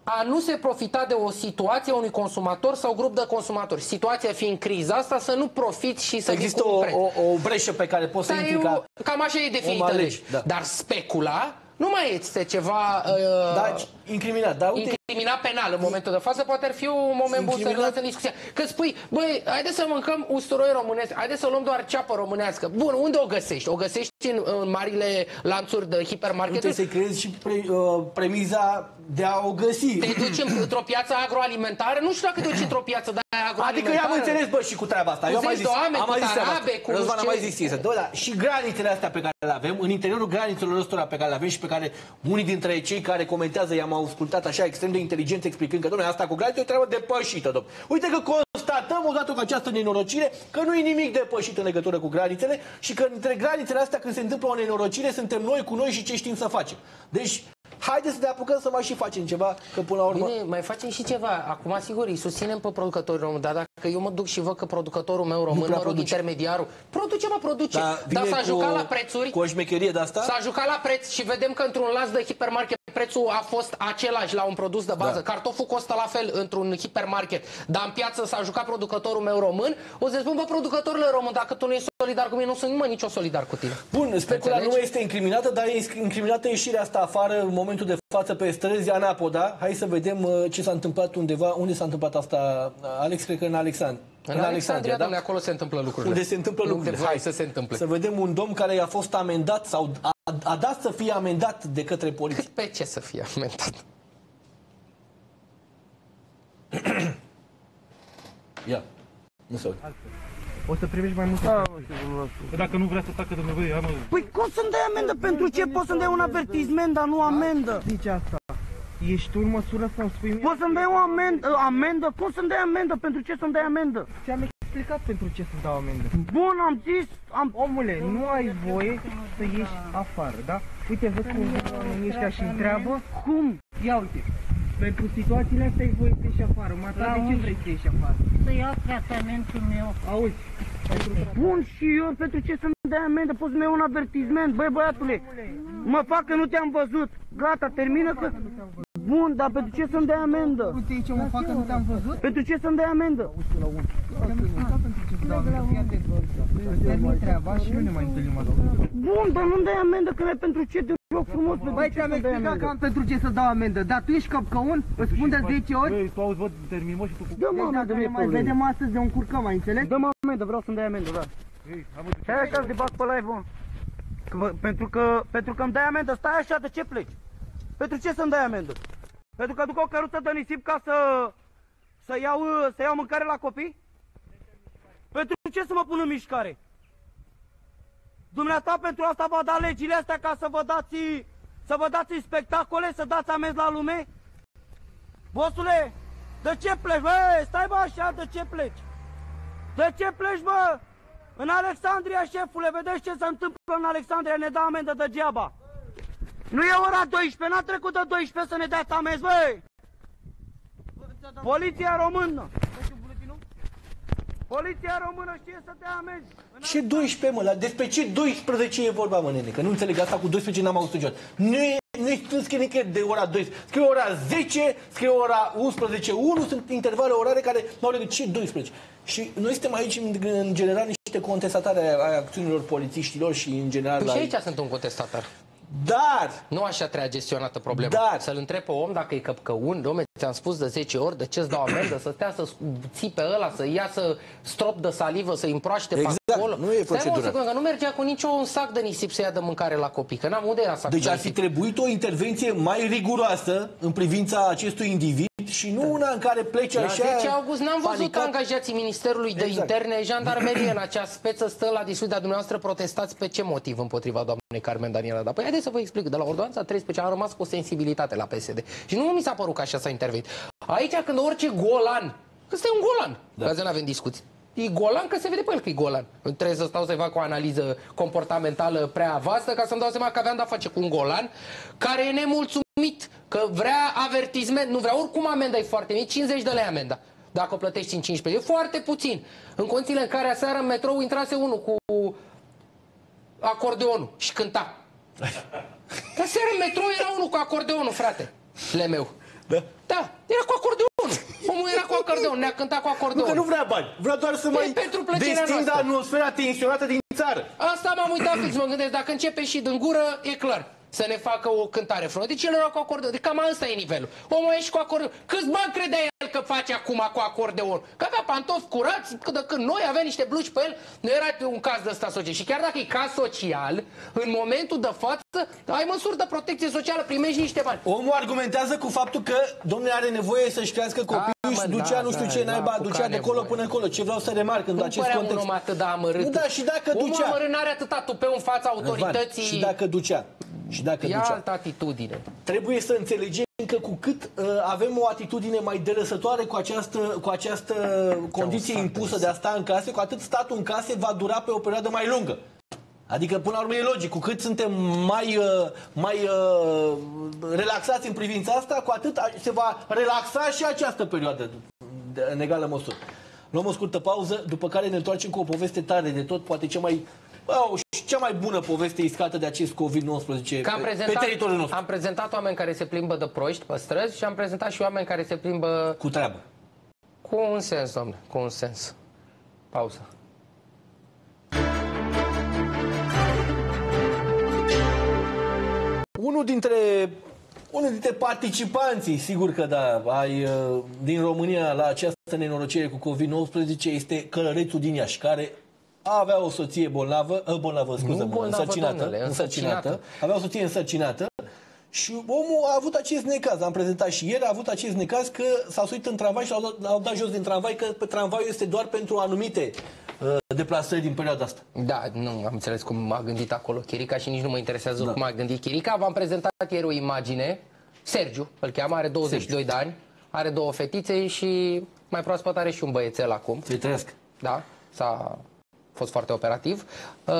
a nu se profita de o situație a unui consumator sau grup de consumatori. Situația fiind criza asta, să nu profiți și să vii Există cu un o, preț. o, o breșă pe care poți să Da, intri e ca... o- cam așa e definită. alegi, legi. da. Dar specula nu mai este ceva uh, Da, incriminat. Dar uite, incriminat penal în momentul de față, poate ar fi un moment bun să Incriminat- reluați în discuția. Că spui, băi, haideți să mâncăm usturoi românesc, haideți să luăm doar ceapă românească. Bun, unde o găsești? O găsești în, în marile lanțuri de nu hipermarketuri? trebuie să creezi și pre, uh, premiza de a o găsi. Te duci în- într-o piață agroalimentară? Nu știu dacă te duci într-o piață de Adică agroalimentară. eu am înțeles, bă, și cu treaba asta. Cu eu am mai zeci zis, de oameni, am mai cu zis treaba asta. tarabe, cu Răzvan, am ce- mai zis ție, da, da, și granițele astea pe care le avem, în interiorul granițelor ăstora pe care le avem și pe care unii dintre cei care comentează i-am ascultat așa extrem de inteligent explicând că, domnule, asta cu granițe e o treabă depășită, domn. Uite că constatăm odată cu această nenorocire că nu e nimic depășit în legătură cu granițele și că între granițele astea când se întâmplă o nenorocire suntem noi cu noi și ce știm să facem. Deci, haideți să ne apucăm să mai și facem ceva, că până la urmă... Bine, mai facem și ceva. Acum, sigur, îi susținem pe producătorii români, dar dacă eu mă duc și văd că producătorul meu român, prea mă rog, produce. intermediarul, produce, mă, produce. Dar Dar, vine s-a cu- jucat la prețuri, Cu o șmecherie de asta? s-a jucat la preț și vedem că într-un lanț de hipermarket prețul a fost același la un produs de bază. Da. Cartoful costă la fel într-un hipermarket, dar în piață s-a jucat producătorul meu român. O să spun, bă, producătorule român, dacă tu nu ești solidar cu mine, nu sunt nimeni nicio solidar cu tine. Bun, specula Înțelegi? nu este incriminată, dar e incriminată ieșirea asta afară în momentul de față pe străzi Anapoda. Hai să vedem uh, ce s-a întâmplat undeva. Unde s-a întâmplat asta, Alex? Cred că în Alexandria. În Alexandria, domnule, acolo se întâmplă lucrurile. da? Unde se întâmplă Unde lucrurile. voi să se întâmple. Să vedem un domn care a fost amendat sau a, a dat să fie amendat de către poliție. Pe ce să fie amendat? (clears throat) Ia. Nu se aude. O să primești mai multe. Dacă nu vrea să tacă dumneavoastră, am Păi cum să-mi dai amendă? Pentru ce? Poți să-mi dai un avertisment, dar nu amendă. Zice asta. Ești tu în măsură să-mi spui mie? Poți să-mi dai o amendă? Amendă? Cum să-mi dai amendă? Pentru ce să-mi dai amendă? Ți-am explicat pentru ce să dau amendă. Bun, am zis, am... Omule, nu ai voie să ieși afară, da? Uite, văd cum oamenii ăștia și întreabă. Cum? Ia uite, pentru situațiile astea ai voie să ieși afară. Mata, de ce vrei să ieși afară? Să iau tratamentul meu. Auzi, Bun, și eu pentru ce să-mi dai amendă? Poți să-mi iei un avertisment? Băi, băiatule, mă fac că nu te-am văzut. Gata, termină că... Bun, dar pentru ce să-mi dai amendă? uite ce mă fac că nu te-am văzut? Pentru ce să-mi dai amendă? Termin treaba și nu ne mai întâlnim asta. Bun, dar nu-mi dai amendă, că e pentru ce te rog frumos, pentru Băi, ce ți-am să-mi dai explicat că amendă? am pentru ce să dau amendă, dar tu ești căpcăun, îți spun de 10 ori. Băi, tu auzi, văd, termin, mă, și tu cu... Dă-mă Deci amendă, dacă nu ne e mai problemă. vedem astăzi de încurcăm, ai înțeles? Dă-mă amendă, vreau să-mi dai amendă, da. Ei, am Stai așa să te bag pe live, mă. Că, bă, pentru că, pentru că îmi dai amendă, stai așa, de ce pleci? Pentru ce să-mi dai amendă? Pentru că duc o căruță de nisip ca să, să iau, să iau mâncare la copii? Pentru ce să mă pun în mișcare? Dumneata pentru asta vă da legile astea ca să vă dați, să vă dați spectacole, să dați amenzi la lume? Bosule, de ce pleci, bă? Stai bă așa, de ce pleci? De ce pleci, bă? În Alexandria, șefule, vedeți ce se întâmplă în Alexandria, ne dă amendă degeaba. Nu e ora 12, n-a trecut de 12 să ne dați amenzi, băi! Poliția română! Poliția română știe să dea amenzi. Ce 12, mă? La, despre ce 12 e vorba, mă, nene? Că nu înțeleg asta cu 12, n-am auzit niciodată. Nu e, nu, e, nu scrie nicăieri de ora 12. Scrie ora 10, scrie ora 11, 1, sunt intervale orare care nu au legătură. Ce 12? Și noi suntem aici, în, în general, niște contestatare a acțiunilor polițiștilor și, în general... Păi și la- aici sunt un contestatar. Dar, Nu așa trebuie gestionată problema. Dar- Să-l întreb pe om dacă e căpcăun, domne, ți-am spus de 10 ori de ce-ți dau amendă, să stea să ții pe ăla, să ia să strop de salivă, să împroaște Exact, pe acolo. nu e Stai, mă, o procedura. secundă, că nu mergea cu niciun sac de nisip să ia de mâncare la copii, că n-am unde era sacul deci de ar fi nisip. trebuit o intervenție mai riguroasă în privința acestui individ și nu una în care plece La așa 10 august n-am văzut panicat. angajații Ministerului de Exact. Interne, jandarmerie în acea speță stă la discuția dumneavoastră, protestați pe ce motiv împotriva doamnei Carmen Daniela? Dar păi haideți să vă explic, de la ordonanța 13 am rămas cu o sensibilitate la PSD. Și nu mi s-a părut că așa s-a intervenit. Aici când orice golan, că ăsta e un golan, da. că să nu avem discuții. E golan că se vede pe el că e golan. Trebuie să stau să fac o analiză comportamentală prea vastă ca să-mi dau seama că aveam de-a face cu un golan care e nemulțumit, că vrea avertisment, nu vrea oricum amenda e foarte mic, 50 de lei amenda. Dacă o plătești în 15, e foarte puțin. În condițiile în care aseară în metrou intrase unul cu acordeonul și cânta. (laughs) Dar seara în metrou era unul cu acordeonul, frate. Le meu. Da? Da, era cu acordeonul. Omul era cu acordeon, ne-a cântat cu Nu acordeon. că nu vrea bani, vrea doar să E mai pentru plăcerea destindă noastră. atmosfera tensionată din țară. Asta m-am uitat fix, mă gândesc, dacă începe și din gură, e clar. Să ne facă o cântare frumos. Deci el era cu acordeon. Deci cam asta e nivelul. Omul a ieșit cu acordeon. Câți bani credea el că face acum cu acordeon? Că avea pantofi curați, că de când noi avea niște blugi pe el, nu era un caz de ăsta social. Și chiar dacă e caz social, în momentul de față, ai măsuri de protecție socială, primești niște bani. Omul argumentează cu faptul că, domnule, are nevoie să-și crească copiii mă, și ducea da, nu știu da, ce da, naiba, cu ducea care de acolo nevoie. până acolo. Ce vreau să remarc în Nu acest părea context. un om atât de amărât. Nu, da, și dacă Omul ducea. amărât n-are atâta tupeu în fața autorității. Răzvan, Și dacă ducea. Și dacă Ia ducea. altă atitudine. Trebuie să înțelegem că cu cât uh, avem o atitudine mai derăsătoare cu această, cu această condiție impusă de a sta în case, cu atât statul în case va dura pe o perioadă mai lungă. Adică, până la urmă, e logic. Cu cât suntem mai, uh, mai uh, relaxați în privința asta, cu atât a- se va relaxa și această perioadă de- în egală măsură. Luăm o scurtă pauză, după care ne întoarcem cu o poveste tare de tot, poate cea mai, oh, cea mai bună poveste iscată de acest COVID-19 Că am pe, prezentat, pe teritoriul nostru. am prezentat oameni care se plimbă de proști pe străzi și am prezentat și oameni care se plimbă Cu treabă. cu un sens, domne, cu un sens. Pauză. Unul dintre, unul dintre participanții, sigur că da, ai, uh, din România la această nenorocire cu COVID-19 este călărețul din Iași, care avea o soție bolnavă, uh, bolnavă, scuză bolnavă, însărcinată, domnule, însărcinată. avea o soție însărcinată și omul a avut acest necaz, am prezentat și ieri, a avut acest necaz că s-a suit în tramvai și l-au dat, l-au dat jos din tramvai, că pe tramvaiul este doar pentru anumite uh, deplasări din perioada asta. Da, nu am înțeles cum a gândit acolo Chirica și nici nu mă interesează cum a gândit Chirica. V-am prezentat ieri o imagine. Sergiu, îl cheamă, are 22 de ani, are două fetițe și mai proaspăt are și un băiețel acum. Să-i trăiască. Da, s-a fost foarte operativ. Uh,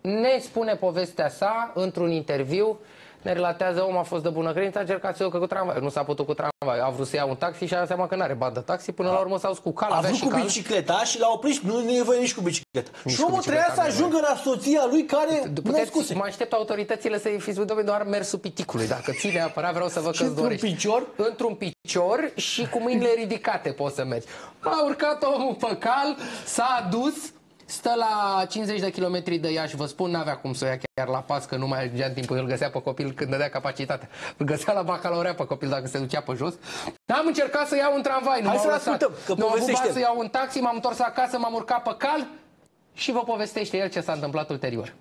ne spune povestea sa într-un interviu. Ne relatează, omul a fost de bună credință, a încercat să o cu tramvai. Nu s-a putut cu tramvai. A vrut să ia un taxi și a dat seama că nu are bandă taxi. Până la urmă s-au cu cal, A avea vrut și cu cal. bicicleta și l-a oprit și nu, nu e voie nici cu bicicleta. Nici și cu omul bicicleta trebuia să nu e ajungă la soția lui care nu Puteți, scuse. mă aștept autoritățile să-i fiți domnule, doar mersul piticului. Dacă ține neapărat, vreau să văd (laughs) Și că-ți într-un dorești. picior? Într-un picior și cu mâinile ridicate poți să mergi. A urcat omul pe cal, s-a dus, stă la 50 de kilometri de Iași, vă spun, n-avea cum să o ia chiar la pas, că nu mai ajungea în timpul, îl găsea pe copil când dădea capacitatea. Îl găsea la bacalaurea pe copil dacă se ducea pe jos. Am încercat să iau un tramvai, nu Hai m-au să-l lăsat. ascultăm, că nu am avut povestește bani să el. iau un taxi, m-am întors acasă, m-am urcat pe cal și vă povestește el ce s-a întâmplat ulterior.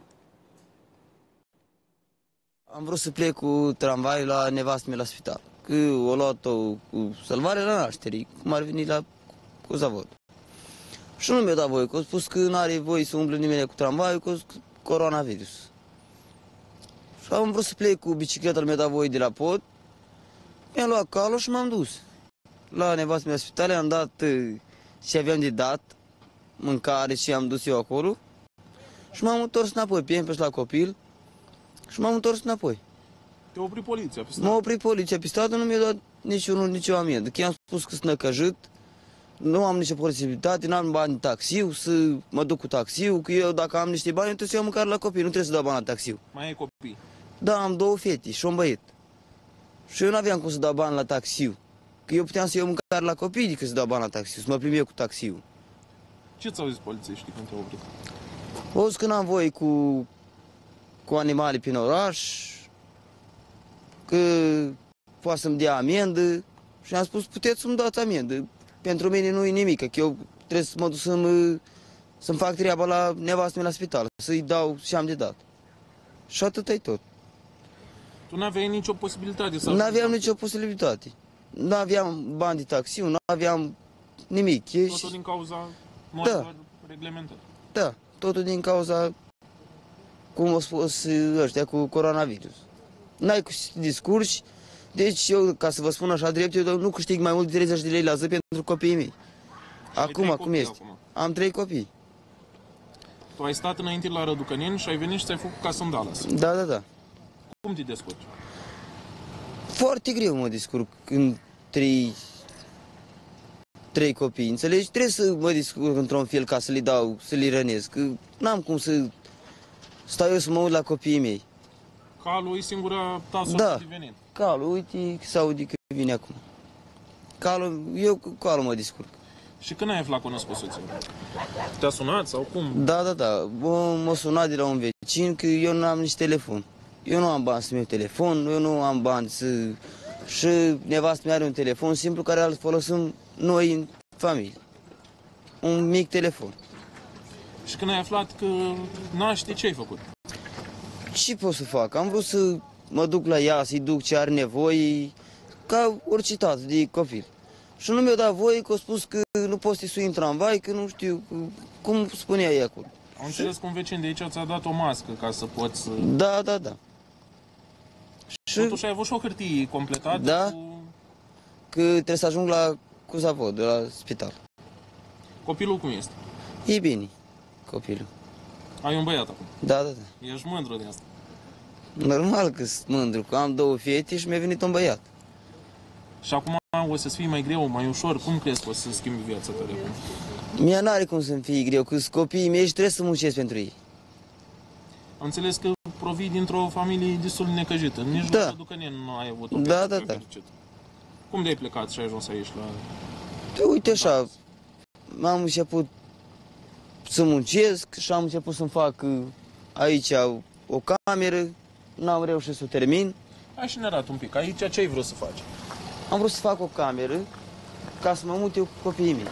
Am vrut să plec cu tramvai la nevastă mea la spital. Că o luat-o cu salvare la naștere, cum ar veni la cu zavod. Și nu mi-a dat voie, că a spus că nu are voie să umble nimeni cu tramvaiul, că a coronavirus. Și am vrut să plec cu bicicleta, nu mi-a dat voie de la pod. Mi-am luat calul și m-am dus. La nevastă mea la spital, am dat uh, ce aveam de dat, mâncare și am dus eu acolo. Și m-am întors înapoi, pe și la copil. Și m-am întors înapoi. Te-a oprit poliția pe M-a oprit poliția pe stradă, nu mi-a dat niciunul, nicio amendă. Că i-am spus că sunt năcăjit, nu am nicio posibilitate, nu am bani de taxiu, să mă duc cu taxiu, că eu dacă am niște bani, eu trebuie să iau mâncare la copii, nu trebuie să dau bani la taxiu. Mai ai copii. Da, am două fete și un băiet. Și eu nu aveam cum să dau bani la taxiu. Că eu puteam să iau mâncare la copii decât să dau bani la taxiu, să mă plimb eu cu taxiu. Ce ți-au zis polițiștii când te-au oprit? O zis că n-am voie cu, cu animale prin oraș, că poate să-mi dea amendă și am spus, puteți să-mi dați amendă. Pentru mine nu e nimic, că eu trebuie să mă duc să-mi, să-mi fac treaba la nevastă mea la spital, să-i dau și am de dat. Și atât e tot. Tu n-aveai nicio posibilitate să... Nu aveam nicio posibilitate. Nu aveam bani de taxiu, nu aveam nimic. E Totul și- din cauza Da. noilor reglementări. Da, totul din cauza, cum au spus ăștia, cu coronavirus. N-ai cu discursi, deci eu, ca să vă spun așa drept, eu nu câștig mai mult de 30 de lei la zi pentru copiii mei. Acum, trei cum copii este? acum. Am trei copii. Tu ai stat înainte la Răducăneni și ai venit și ți-ai făcut casă în Dallas. Da, da, da. Cum te descurci? Foarte greu mă descurc în trei, trei copii, înțelegi? Trebuie să mă descurc într-un fel ca să le dau, să le rănesc, că n-am cum să stau eu să mă uit la copiii mei. Calul e singura ta sursă Da. de venit. Calul, uite, să audi că vine acum. Calul, eu cu calul mă descurc. Și când ai aflat că a născut soția? Te-a sunat sau cum? Da, da, da. Bă, m-a sunat de la un vecin că eu nu am nici telefon. Eu nu am bani să-mi iau telefon, eu nu am bani să... Și nevastă mea are un telefon simplu care îl folosim noi în familie. Un mic telefon. Și când ai aflat că naște, ce ai făcut? Ce pot să fac? Am vrut să mă duc la ea, să-i duc ce are nevoie, ca orice tată de copil. Și nu mi-a dat voie, că a spus că nu poți să sui în tramvai, că nu știu, că- cum spunea ei acolo. Am înțeles că un vecin de aici ți-a dat o mască ca să poți să... Da, da, da. Și... Totuși ai avut și o hârtie completată Da. cu Că trebuie să ajung la Cuzavod, de la spital. copilul cum este. E bine, copilul. Ai un băiat acum. Da, da, da. Ești mândru de asta. Normal că sunt mândru, că am două fete și mi-a venit un băiat. Și acum o să-ți fie mai greu, mai ușor. Cum crezi că o să schimbi viața ta de acum? Mie n-are cum să-mi fie greu, că sunt copiii mei și trebuie să muncesc pentru ei. Am înțeles că provii dintr-o familie destul de necăjită. Nici Da. la Ducăneni nu ai avut o Da, viață da, prea da. fericită. Cum de-ai plecat și ai ajuns aici la... Păi uite așa, am început să muncesc și am început să-mi fac uh, aici o cameră, n-am reușit să o termin. Hai și ne arată un pic. Aici ce ai vrut să faci? Am vrut să fac o cameră ca să mă mut eu cu copiii mei.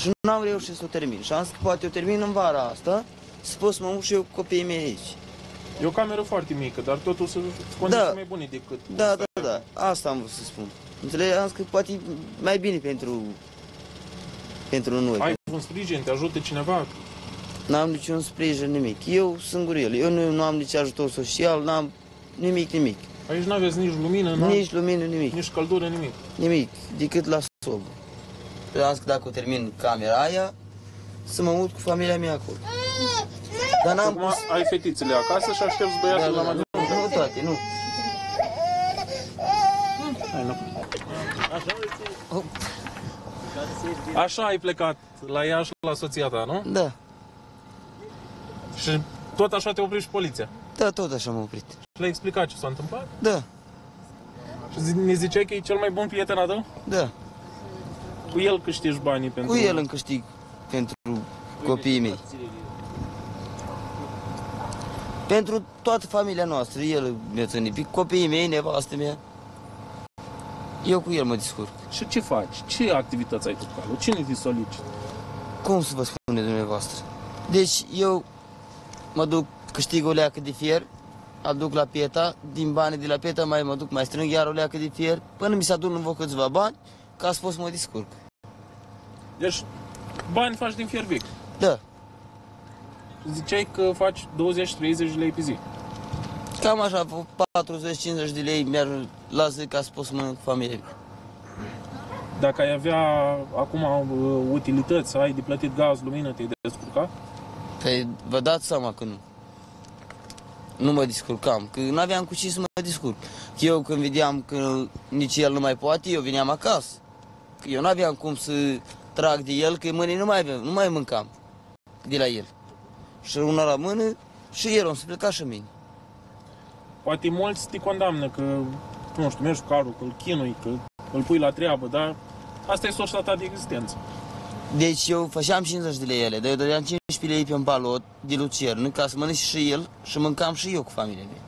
Și n-am reușit să o termin. Și am zis că poate o termin în vara asta, să pot să mă mut și eu cu copiii mei aici. E o cameră foarte mică, dar totul sunt condiții Da. mai bune decât... Da, da, da, asta am vrut să spun. Înțelegi? Am zis că poate e mai bine pentru, pentru noi. Ai un sprijin, te ajută cineva? N-am niciun sprijin, nimic. Eu singur el. Eu nu, nu am nici ajutor social, n-am nimic, nimic. Aici nu aveți nici lumină, n Nici lumină, nimic. nici căldură, nimic. Nimic, decât la sobă. Am zis că dacă o termin camera aia, să mă mut cu familia mea acolo. Dar n-am Acum ai fetițele acasă și aștepți băiatul la da, mai nu, nu toate, nu. Hai, nu. Așa ai plecat la ea și la soția ta, nu? Da, Și tot așa te opri și poliția. da, tot așa m-am oprit. Și le-ai explicat ce s-a întâmplat? Da, Și zi- ne ziceai că e cel mai bun prieten al tău? da. Cu el câștigi banii pentru... Cu el îmi câștig pentru copiii mei. Pentru toată familia noastră, el mi-a ținut. Pe Copiii mei, nevastă mea. Eu cu el mă descurc. Și ce faci? Ce activități ai tu cu calul? Cine te solicită? Cum să vă spune dumneavoastră? Deci eu mă duc, câștig o leacă de fier, aduc la pieta, din banii de la pieta mai mă duc, mai strâng iar o leacă de fier, până mi se adun în câțiva bani, ca să pot să mă descurc. Deci bani faci din fier vechi. Da, Ziceai că faci 20-30 de lei pe zi. cam așa, 40-50 de lei mi-ar la zi ca să pot să mănânc cu familia mea. Dacă ai avea acum uh, utilități, ai de plătit gaz, lumină, te-ai descurca? Păi vă dați seama că nu. Nu mă descurcam, că nu aveam cu ce să mă descurc. Că eu când vedeam că nici el nu mai poate, eu veneam acasă. Că eu nu aveam cum să trag de el, că mâine nu mai avem, nu mai mâncam de la el. Și una la mână și el o să pleca și mine. Poate mulți te condamnă că, nu știu, mergi cu carul, că îl chinui, că îl pui la treabă, dar asta e sursa ta de existență. Deci eu făceam 50 de lei ele, dar eu dădeam 15 lei pe un palot de lucernă ca să mănânc și el și mâncam și eu cu familia mea.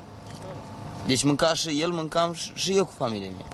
Deci mânca și el, mâncam și- și eu cu familia mea.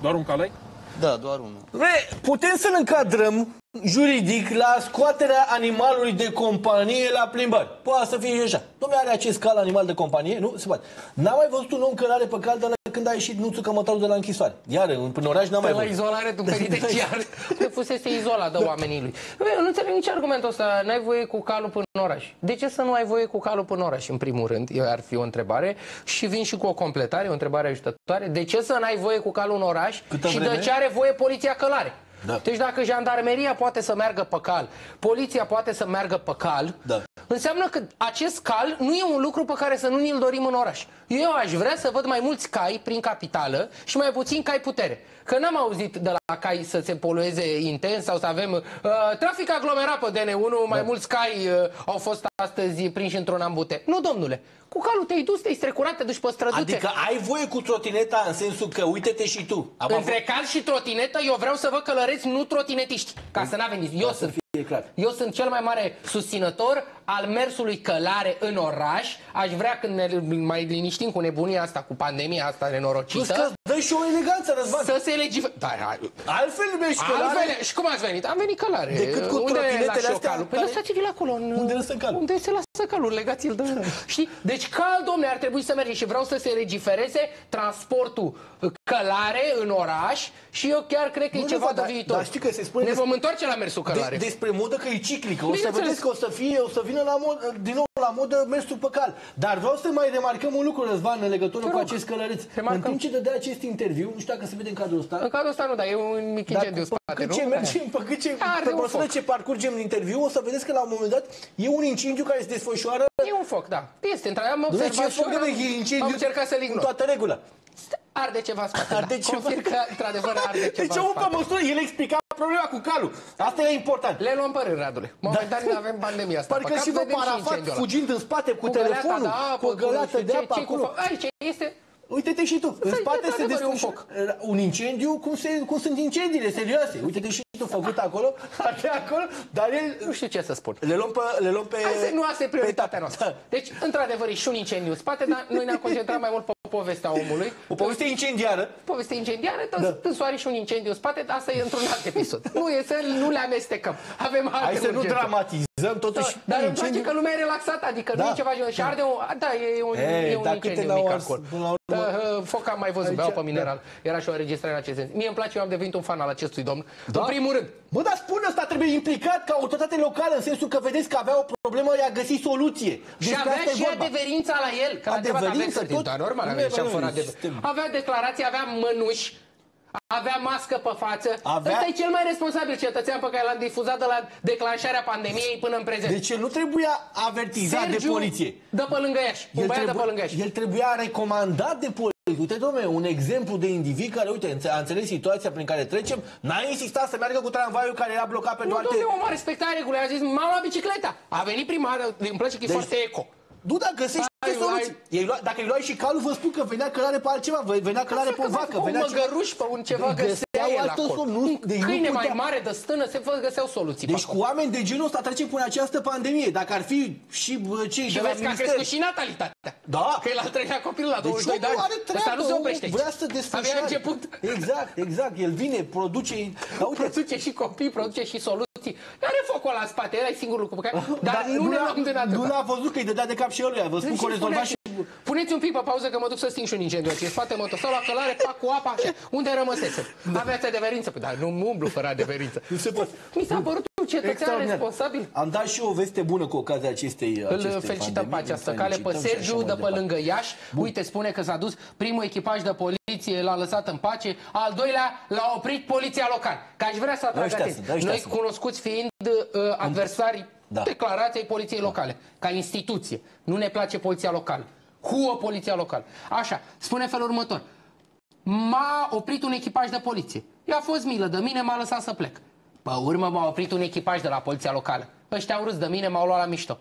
Doar un calai? Da, doar unul. Ve, putem să-l încadrăm juridic la scoaterea animalului de companie la plimbări. Poate să fie și așa. Dom'le, are acest cal animal de companie? Nu? Se poate. N-am mai văzut un om călare pe cal de la când a ieșit nuțul cămătarul de la închisoare. Iar, în până oraș n-am Pe mai la văzut. izolare tu (laughs) penitenciar. Că fusese izolat de oamenii lui. Bă, Eu nu înțeleg nici argumentul ăsta. N-ai voie cu calul până în oraș. De ce să nu ai voie cu calul până în oraș, în primul rând? Eu ar fi o întrebare. Și vin și cu o completare, o întrebare ajutătoare. De ce să n-ai voie cu calul în oraș? Câtă și vreme? de ce are voie poliția călare? Da. Deci dacă jandarmeria poate să meargă pe cal, poliția poate să meargă pe cal, Da. înseamnă că acest cal nu e un lucru pe care să nu ni-l dorim în oraș. Eu aș vrea să văd mai mulți cai prin capitală și mai puțin cai putere. Că n-am auzit de la cai să se polueze intens sau să avem uh, trafic aglomerat pe DN1, mai mulți cai uh, au fost astăzi prinși într-un ambute. Nu, domnule. Cu calul te-ai dus, te-ai strecurat, te duci pe străduțe. Adică ai voie cu trotineta în sensul că uite-te și tu. Am Între cal și trotinetă, eu vreau să vă călăreți, nu trotinetiști. Ca să n-avem Eu sunt E clar. eu sunt cel mai mare susținător al mersului călare în oraș. Aș vrea când ne mai liniștim cu nebunia asta, cu pandemia asta Plus că nenorocită, dă și o eleganță, Răzvan. să se legife... Da, da, Altfel mergi călare. Altfel, și cum ați venit? Am venit călare. Decât cu Unde trotinetele lași eu astea calul? Păi care- lăsați-vi acolo. În... Unde lăsăm calul? Unde se lasă calul? Legați-l de... Știi? Deci cal, domne, ar trebui să merge și vreau să se legifereze transportul călare în oraș și eu chiar cred că Nu, e nu, ceva de dar- viitor. dar știi că se spune ne des- vom întoarce la mersul călare. De, despre modă că e ciclică. O să Bineînțeles. vedeți că o să fie, o să vină la mod, din nou la modă mersul pe cal. Dar vreau să mai remarcăm un lucru, Răzvan, în legătură Te cu rog. acest călăreț. Remarcăm. În timp ce dădea acest interviu, nu știu dacă se vede în cadrul ăsta, În cazul ăsta nu, dar e un mic Dar incendiu în pe spate, cât nu? ce mergem, pe cât ce, Are pe un măsură foc. ce parcurgem în interviu, o să vedeți că la un moment dat e un incendiu care se desfășoară. E un foc, da. Este, într am Dom'le, ce observat și foc eu de am- e incendiu? am încercat să-l În ignor. toată regula. Arde ceva în spate, Arde da. ceva. Confirm că, într-adevăr, arde ceva Deci în omul pe spate. măsură, el explica problema cu calul. Asta e important. Le luăm pe rând, Radule. Momentan nu avem pandemia asta. Parcă Păcat, și vă vedem Arafat incendiul ăla. fugind în spate cu, Cu găleata telefonul, de apă, cu o găleată nu știu de ce, apă ce cu acolo. fo- Aici este Uite-te și tu, în Să- spate se într-adevăr, e un desfășoară un incendiu, cum, se, cum sunt incendiile serioase. Uite-te și tu făcut acolo, (laughs) de acolo, dar el... Nu știu ce să spun. Le luăm pe... Le luăm pe Hai să, nu asta e prioritatea pe- noastră. Da. Deci, într-adevăr, e și un incendiu în spate, dar noi ne-am concentrat (laughs) mai mult pe povestea omului. (laughs) O poveste incendiară. Poveste incendiară, da. tânsoare și un incendiu în spate, dar asta e într-un alt episod. (laughs) Nu e să nu le amestecăm. Avem alte Hai să nu urgențe. dramatizăm, totuși... Da, dar îmi incendiu- place că lumea e relaxată, adică Da. nu e ceva gen- și arde un... Da, e un, Ei, e un dar câte incendiu n-au mic ars acolo. până la urmă? Da, uh, foc am mai văzut, Aici, beau pe da. mineral. Era și o înregistrare în acest sens. Mie îmi place, eu am devenit un fan al acestui domn. Da? În primul rând. Bă, dar spune asta, trebuie implicat ca autoritate locală, în sensul că vedeți că avea o problemă, i-a găsit soluție. Și Despre avea asta e și vorba. adeverința la el. Că la adevărat avea Adeverință, hârtie, tot? da, normal, Nu avea e, și bă, fără nu, adever. sistem. Avea declarații, avea mănuși, avea mască pe față. Avea- Ăsta e cel mai responsabil cetățean pe care l-am difuzat de la declanșarea pandemiei până în prezent. Deci el nu trebuia avertizat de Sergiu poliție. Dă pe lângă Iași. Un El, băiat de pe lângă trebuia, Iași. el trebuia recomandat de poliție. Uite, domnule, un exemplu de individ care, uite, înțe- a înțeles situația prin care trecem, n-a insistat să meargă cu tramvaiul care era blocat pe Nu, toate... domnule, omul a respectat regulile. A zis, m-am luat bicicleta. A venit primară, îmi place că e Deci- foarte eco. Nu, dar găsește Ai- soluții. Ei lua, dacă îi luai și calul, vă spun că venea călare pe altceva, vă- venea călare pe o vacă, un venea măgăruș pe un ceva Găseau găsea el altă acolo. soluție, nu- Un deci nu câine mai putea- mare de stână se fă, găseau soluții pe Deci acolo. cu oameni de genul ăsta trecem prin această pandemie. Dacă ar fi și bă, cei Și de la vezi că a minister... crescut și natalitatea. Da. Că e la treilea copil la Deci 22 de omul ani. are treabă, Ăsta nu se omul oprește aici. vrea să desfășoare. Abia a început. Exact, exact. El vine, produce... Dar (laughs) uite, Produce și copii, produce și soluții. Are focul ăla în spate, ăla e singurul lucru pe care... Dar nu ne l-a- luăm din Nu atâta. l-a văzut că îi dădea de cap și eluia. Vă spun Deci că o rezolva spunea și... Puneți un pic pe pauză că mă duc să sting și un incendiu aici. În spate mă tot. Sau la călare, fac cu apa așa. Unde rămăsese? Aveați adeverință? Păi, dar nu umblu fără adeverință. Nu se poate. Mi s-a părut un cetățean Extraordinar. responsabil. Am dat și o veste bună cu ocazia acestei Îl acestei felicităm pe pandemii. această Îl cale pe felicităm și așa Sergiu mai de pe departe. lângă Iași. Uite, spune că s-a dus primul echipaj de poliție, l-a lăsat în pace, al doilea l-a oprit poliția locală. Că aș vrea să atrag Ăștia atenție. sunt, ăștia Noi sunt. cunoscuți fiind uh, adversarii Da. declarației poliției locale, ca instituție. Nu ne place poliția locală. Cu o poliția locală. Așa, spune felul următor. M-a oprit un echipaj de poliție. I-a fost milă de mine, m-a lăsat să plec. Pe urmă m-a oprit un echipaj de la poliția locală. Ăștia au râs de mine, m-au luat la mișto.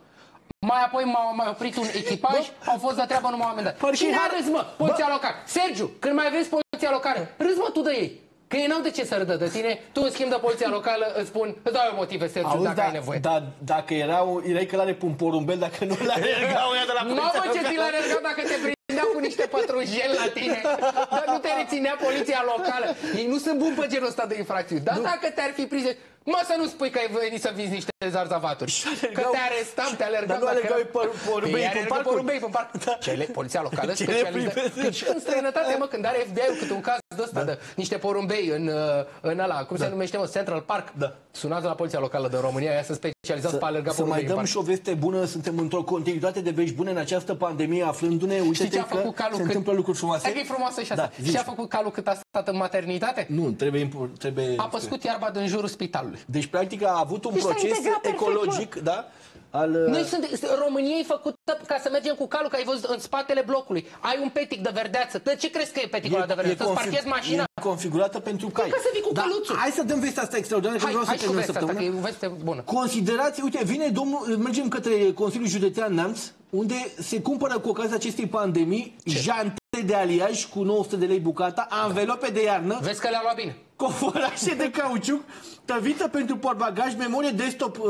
Mai apoi m-a mai oprit un echipaj, au fost de treabă, nu m-au amendat. Cine a râs, mă? Poliția locală. Sergiu, când mai vezi poliția locală, râs, mă, tu de ei. Că ei n-au de ce să râdă de tine, tu în schimb de poliția locală îți spun, îți dau eu motive, Sergiu, Auzi, dacă da, ai nevoie. da, dacă erau, erai că l-are pe un porumbel, dacă nu l-are (laughs) erau ea de la Mamă, poliția ce ți l-a răzgat dacă te prindea cu niște pătrunjeli la tine. Dar nu te reținea poliția locală. Ei nu sunt buni pe genul ăsta de infracțiuni. Dar dacă te-ar fi prins... Mă, să nu spui că ai venit să vizi niște zarzavaturi. Că te arestam, te alergam. Dar nu alergau porumbei Păi pe alergă parcuri. porumbei pe parc. Cele, poliția locală (laughs) Cele specializată. priveze. Cât și în străinătate, mă, când are FBI-ul câte un caz de ăsta, de niște porumbei în, uh, în ăla, cum se numește, mă, Central Park. Da. Sunați la poliția locală din România, ea sunt specializați pe a alerga Să mai porumbei în dăm parc. și o veste bună, suntem într-o continuitate de vești bune în această pandemie, aflându-ne, uite Știi ce a că făcut calul se cât... întâmplă lucruri frumoase. Hai că e frumoasă și asta. Da, Da, zici. ce a făcut calul cât a stat în maternitate? Nu, trebuie... impor- trebuie... A păscut iarba din jurul spitalului. Deci, practic, a avut un Deci s-a proces integrat perfect, ecologic, da? Al, Noi sunt, România e făcută ca să mergem cu calul, că ai văzut în spatele blocului. Ai un petic de verdeață. De ce crezi că e peticul ăla de verdeață? Să-ți config- parchezi mașina? e configurată pentru cai. Ca să vii cu Da, căluțul. Hai să dăm vestea asta extraordinară, că Hai, vreau să hai și cu terminăm vestea asta, că săptămâna. e o veste bună. Considerați, uite, vine domnul, mergem către Consiliul Județean Neamț, unde se cumpără cu ocazia acestei pandemii jante de aliaj cu 900 de lei bucata, anvelope de iarnă, Vezi că le-a luat bine. Coforașe de cauciuc, tăvită pentru portbagaj, memorie desktop uh,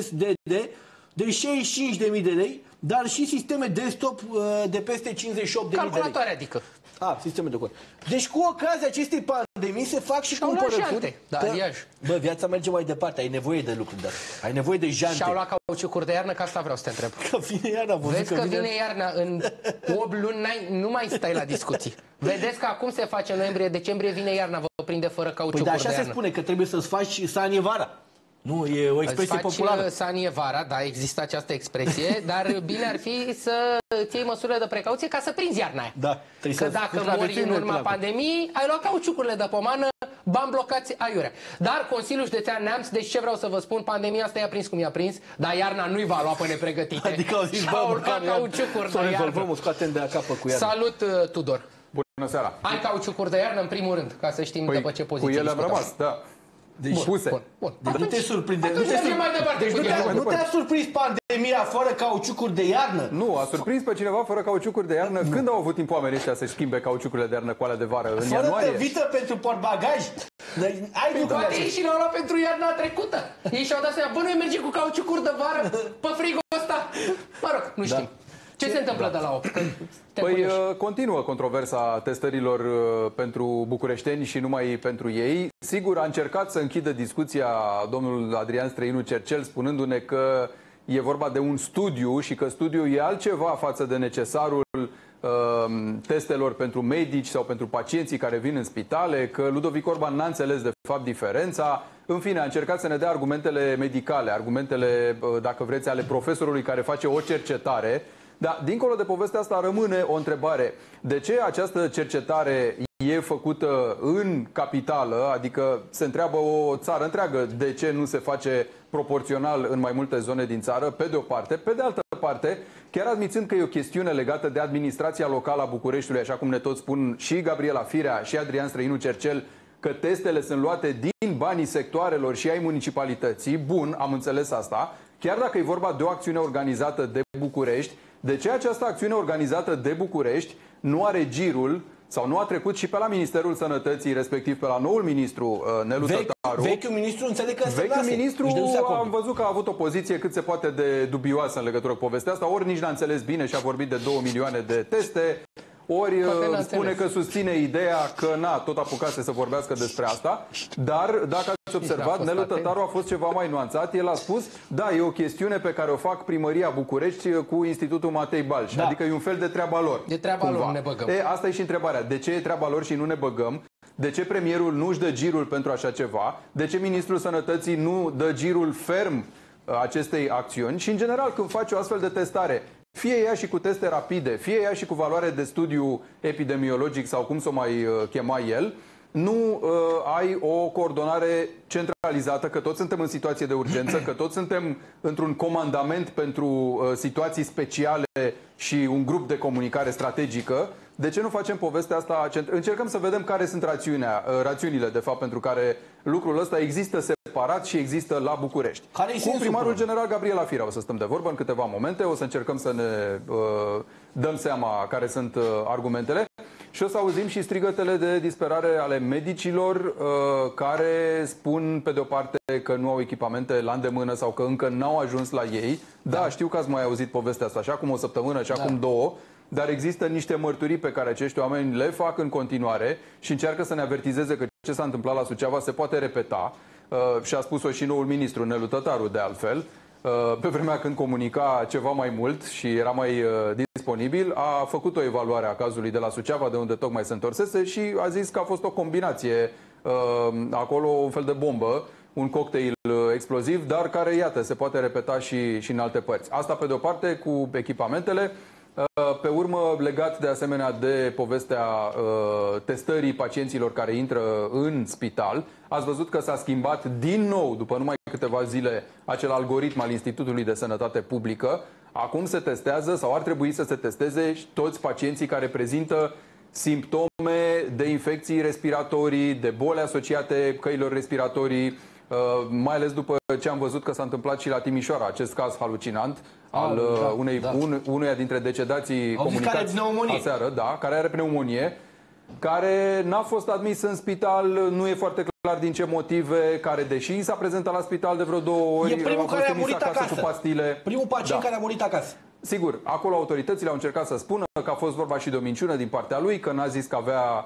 SDD de 65.000 de lei, dar și sisteme desktop uh, de peste 58.000 de lei. Calculatoare, adică. A, sisteme de cod. Deci cu ocazia acestei pandemii se fac și Și-au luat cumpărături. jante, da, Că- aliaj. Bă, viața merge mai departe, ai nevoie de lucruri de astea. Ai nevoie de jante. Și-au luat cauciucuri de iarnă, că asta vreau să te întreb. Că vine iarna, am văzut Vezi că vine iarna, în 8 luni n-ai, nu mai stai la discuții. Vedeți că acum se face noiembrie, decembrie, vine iarna, vă prinde fără Păi cauciucuri da, așa de se iarnă. spune, că trebuie să-ți faci sanie vara. Nu, e o expresie Îți faci populară. uh, sanie vara, da, există această expresie, (laughs) dar bine ar fi să îți iei măsurile de precauție ca să prinzi iarna aia. Da, trebuie Că să dacă mori în supraviețuim urma până acum. pandemiei, ai luat cauciucurile de pomană, bani blocați aiurea. Dar Consiliul Județean Neamț, deci ce vreau să vă spun, pandemia asta i-a prins cum i-a prins, dar iarna nu-i va lua pe nepregătite. (laughs) Adică au zis, bă, Și-au măcar luat cauciucuri să o de rezolvăm, iarnă. o scoatem de la capă cu iarna. Salut, uh, Tudor! Bună seara! Ai cauciucuri de iarnă în primul rând, ca să știm de pe ce cu poziție ele am discutăm. rămas, da. Deci, Bun, Puse. Bun, bun. Deci nu te surprinde. atunci nu te mergem mai departe deci cu nu te-a, dialogul. nu te-a surprins pandemia fără cauciucuri de iarnă? Nu, a surprins pe cineva fără cauciucuri de iarnă. Când au avut timp oamenii ăștia să schimbe cauciucurile de iarnă cu alea de vară? În Fără ianuarie? tăvită pentru portbagaj? Deci, Ai lucrurile Poate ei astea. și le-au luat pentru iarna trecută. Ei și-au dat seama, bă, noi mergem cu cauciucuri de vară pe frigul ăsta. Mă rog, nu știm. Ce se întâmplă de la 8? Că te Păi cunoști. uh, continuă controversa testărilor uh, pentru bucureșteni și numai pentru ei. Sigur, a încercat să închidă discuția domnul Adrian Străinu Cercel spunându-ne că e vorba de un studiu și că studiul e altceva față de necesarul uh, testelor pentru medici sau pentru pacienții care vin în spitale, că Ludovic Orban n-a înțeles de fapt diferența. În fine, a încercat să ne dea argumentele medicale, argumentele, uh, dacă vreți, ale profesorului care face o cercetare dar, dincolo de povestea asta, rămâne o întrebare. De ce această cercetare e făcută în capitală, adică se întreabă o țară întreagă de ce nu se face proporțional în mai multe zone din țară, pe de o parte. Pe de altă parte, chiar admițând că e o chestiune legată de administrația locală a Bucureștiului, așa cum ne tot spun și Gabriela Firea și Adrian Străinu Cercel, că testele sunt luate din banii sectoarelor și ai municipalității, bun, am înțeles asta, chiar dacă e vorba de o acțiune organizată de București, de ce această acțiune organizată de București nu are girul sau nu a trecut și pe la Ministerul Sănătății, respectiv pe la noul ministru uh, Nelu Vechi, Tătaru? vechiul ministru înțeleg că se Vechiul ministru Își dăduse acord. am văzut că a avut o poziție cât se poate de dubioasă în legătură cu povestea asta, ori nici n-a înțeles bine și a vorbit de 2 milioane de teste, ori Poate uh, n-a spune înțeles. că susține ideea că na, tot apucase să vorbească despre asta, dar dacă ați observat, fost Nelu atent. Tătaru a fost ceva mai nuanțat. El a spus, da, e o chestiune pe care o fac primăria București uh, cu Institutul Matei Balș, Da. adică e un fel de treaba lor. E treaba lor, nu ne băgăm. E, asta e și întrebarea. De ce e treaba lor și nu ne băgăm? De ce premierul nu își dă girul pentru așa ceva? De ce ministrul sănătății nu dă girul ferm uh, acestei acțiuni? Și, în general, când faci o astfel de testare, fie ea și cu teste rapide, fie ea și cu valoare de studiu epidemiologic sau cum să o mai uh, chema el, nu uh, ai o coordonare centralizată, că toți suntem în situație de urgență, că toți suntem într-un comandament pentru uh, situații speciale și un grup de comunicare strategică. De ce nu facem povestea asta? cent- Încercăm să vedem care sunt rațiunea, uh, rațiunile, de fapt, pentru care lucrul ăsta există separat și există la București. Care-i Cu sensul, primarul până? general Gabriela Firea o să stăm de vorbă în câteva momente, o să încercăm să ne uh, dăm seama care sunt uh, argumentele și o să auzim și strigătele de disperare ale medicilor uh, care spun pe de o parte că nu au echipamente la îndemână sau că încă n-au ajuns la ei. Da, da știu că ați mai auzit povestea asta și acum o săptămână și Da. acum două, dar există niște mărturii pe care acești oameni le fac în continuare și încearcă să ne avertizeze că ce s-a întâmplat la Suceava se poate repeta. Uh, și a spus-o și noul ministru, Nelu Tătaru, de altfel. Uh, pe vremea când comunica ceva mai mult și era mai uh, disponibil, a făcut o evaluare a cazului de la Suceava, de unde tocmai se întorsese și a zis că a fost o combinație uh, acolo, un fel de bombă, un cocktail uh, exploziv, dar care, iată, se poate repeta și, și în alte părți. Asta pe de o parte cu echipamentele. Uh, Pe urmă, legat de asemenea de povestea uh, testării pacienților care intră în spital, ați văzut că s-a schimbat din nou, după numai câteva zile, acel algoritm al Institutului de Sănătate Publică. Acum se testează sau ar trebui să se testeze și toți pacienții care prezintă simptome de infecții respiratorii, de boli asociate căilor respiratorii, uh, mai ales după ce am văzut că s-a întâmplat și la Timișoara, acest caz halucinant al Ah, uh, da, unei, da. un, unuia dintre decedații Au zis că are comunicați pneumonie. aseară, da, care are pneumonie, care n-a fost admis în spital, nu e foarte clar din ce motive, care deși s-a prezentat la spital de vreo două ori, E primul a fost care a trimis murit acasă. cu pastile. Primul pacient Da. care a murit acasă. Sigur, acolo autoritățile au încercat să spună că a fost vorba și de o minciună din partea lui, că n-a zis că avea uh,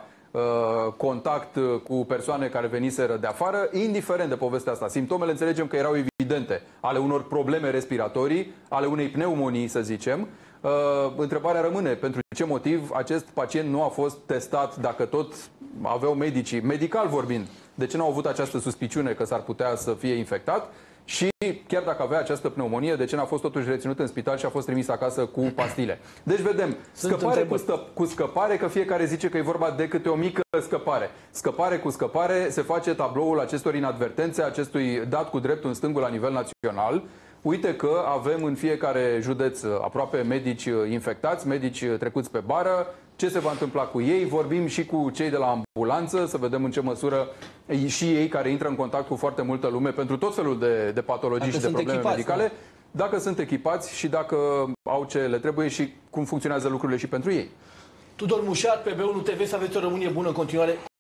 contact uh, cu persoane care veniseră de afară, indiferent de povestea asta. Simptomele înțelegem că erau evidente ale unor probleme respiratorii, ale unei pneumonii, să zicem. Uh, întrebarea rămâne, pentru ce motiv acest pacient nu a fost testat dacă tot aveau medicii, medical vorbind, de ce nu au avut această suspiciune că s-ar putea să fie infectat? Și chiar dacă avea această pneumonie, de ce n-a fost totuși reținut în spital și a fost trimis acasă cu pastile? Deci vedem, scăpare cu, întrebări. stă, cu scăpare, că fiecare zice că e vorba de câte o mică scăpare. Scăpare cu scăpare se face tabloul acestor inadvertențe, acestui dat cu dreptul în stângul la nivel național. Uite că avem în fiecare județ aproape medici infectați, medici trecuți pe bară. Ce se va întâmpla cu ei? Vorbim și cu cei de la ambulanță, să vedem în ce măsură și ei care intră în contact cu foarte multă lume pentru tot felul de, de patologii Dacă și de sunt probleme echipați, medicale, dacă sunt echipați și dacă au ce le trebuie și cum funcționează lucrurile și pentru ei. Tudor Mușat, pe B1 TV, să aveți o rămânie bună în continuare.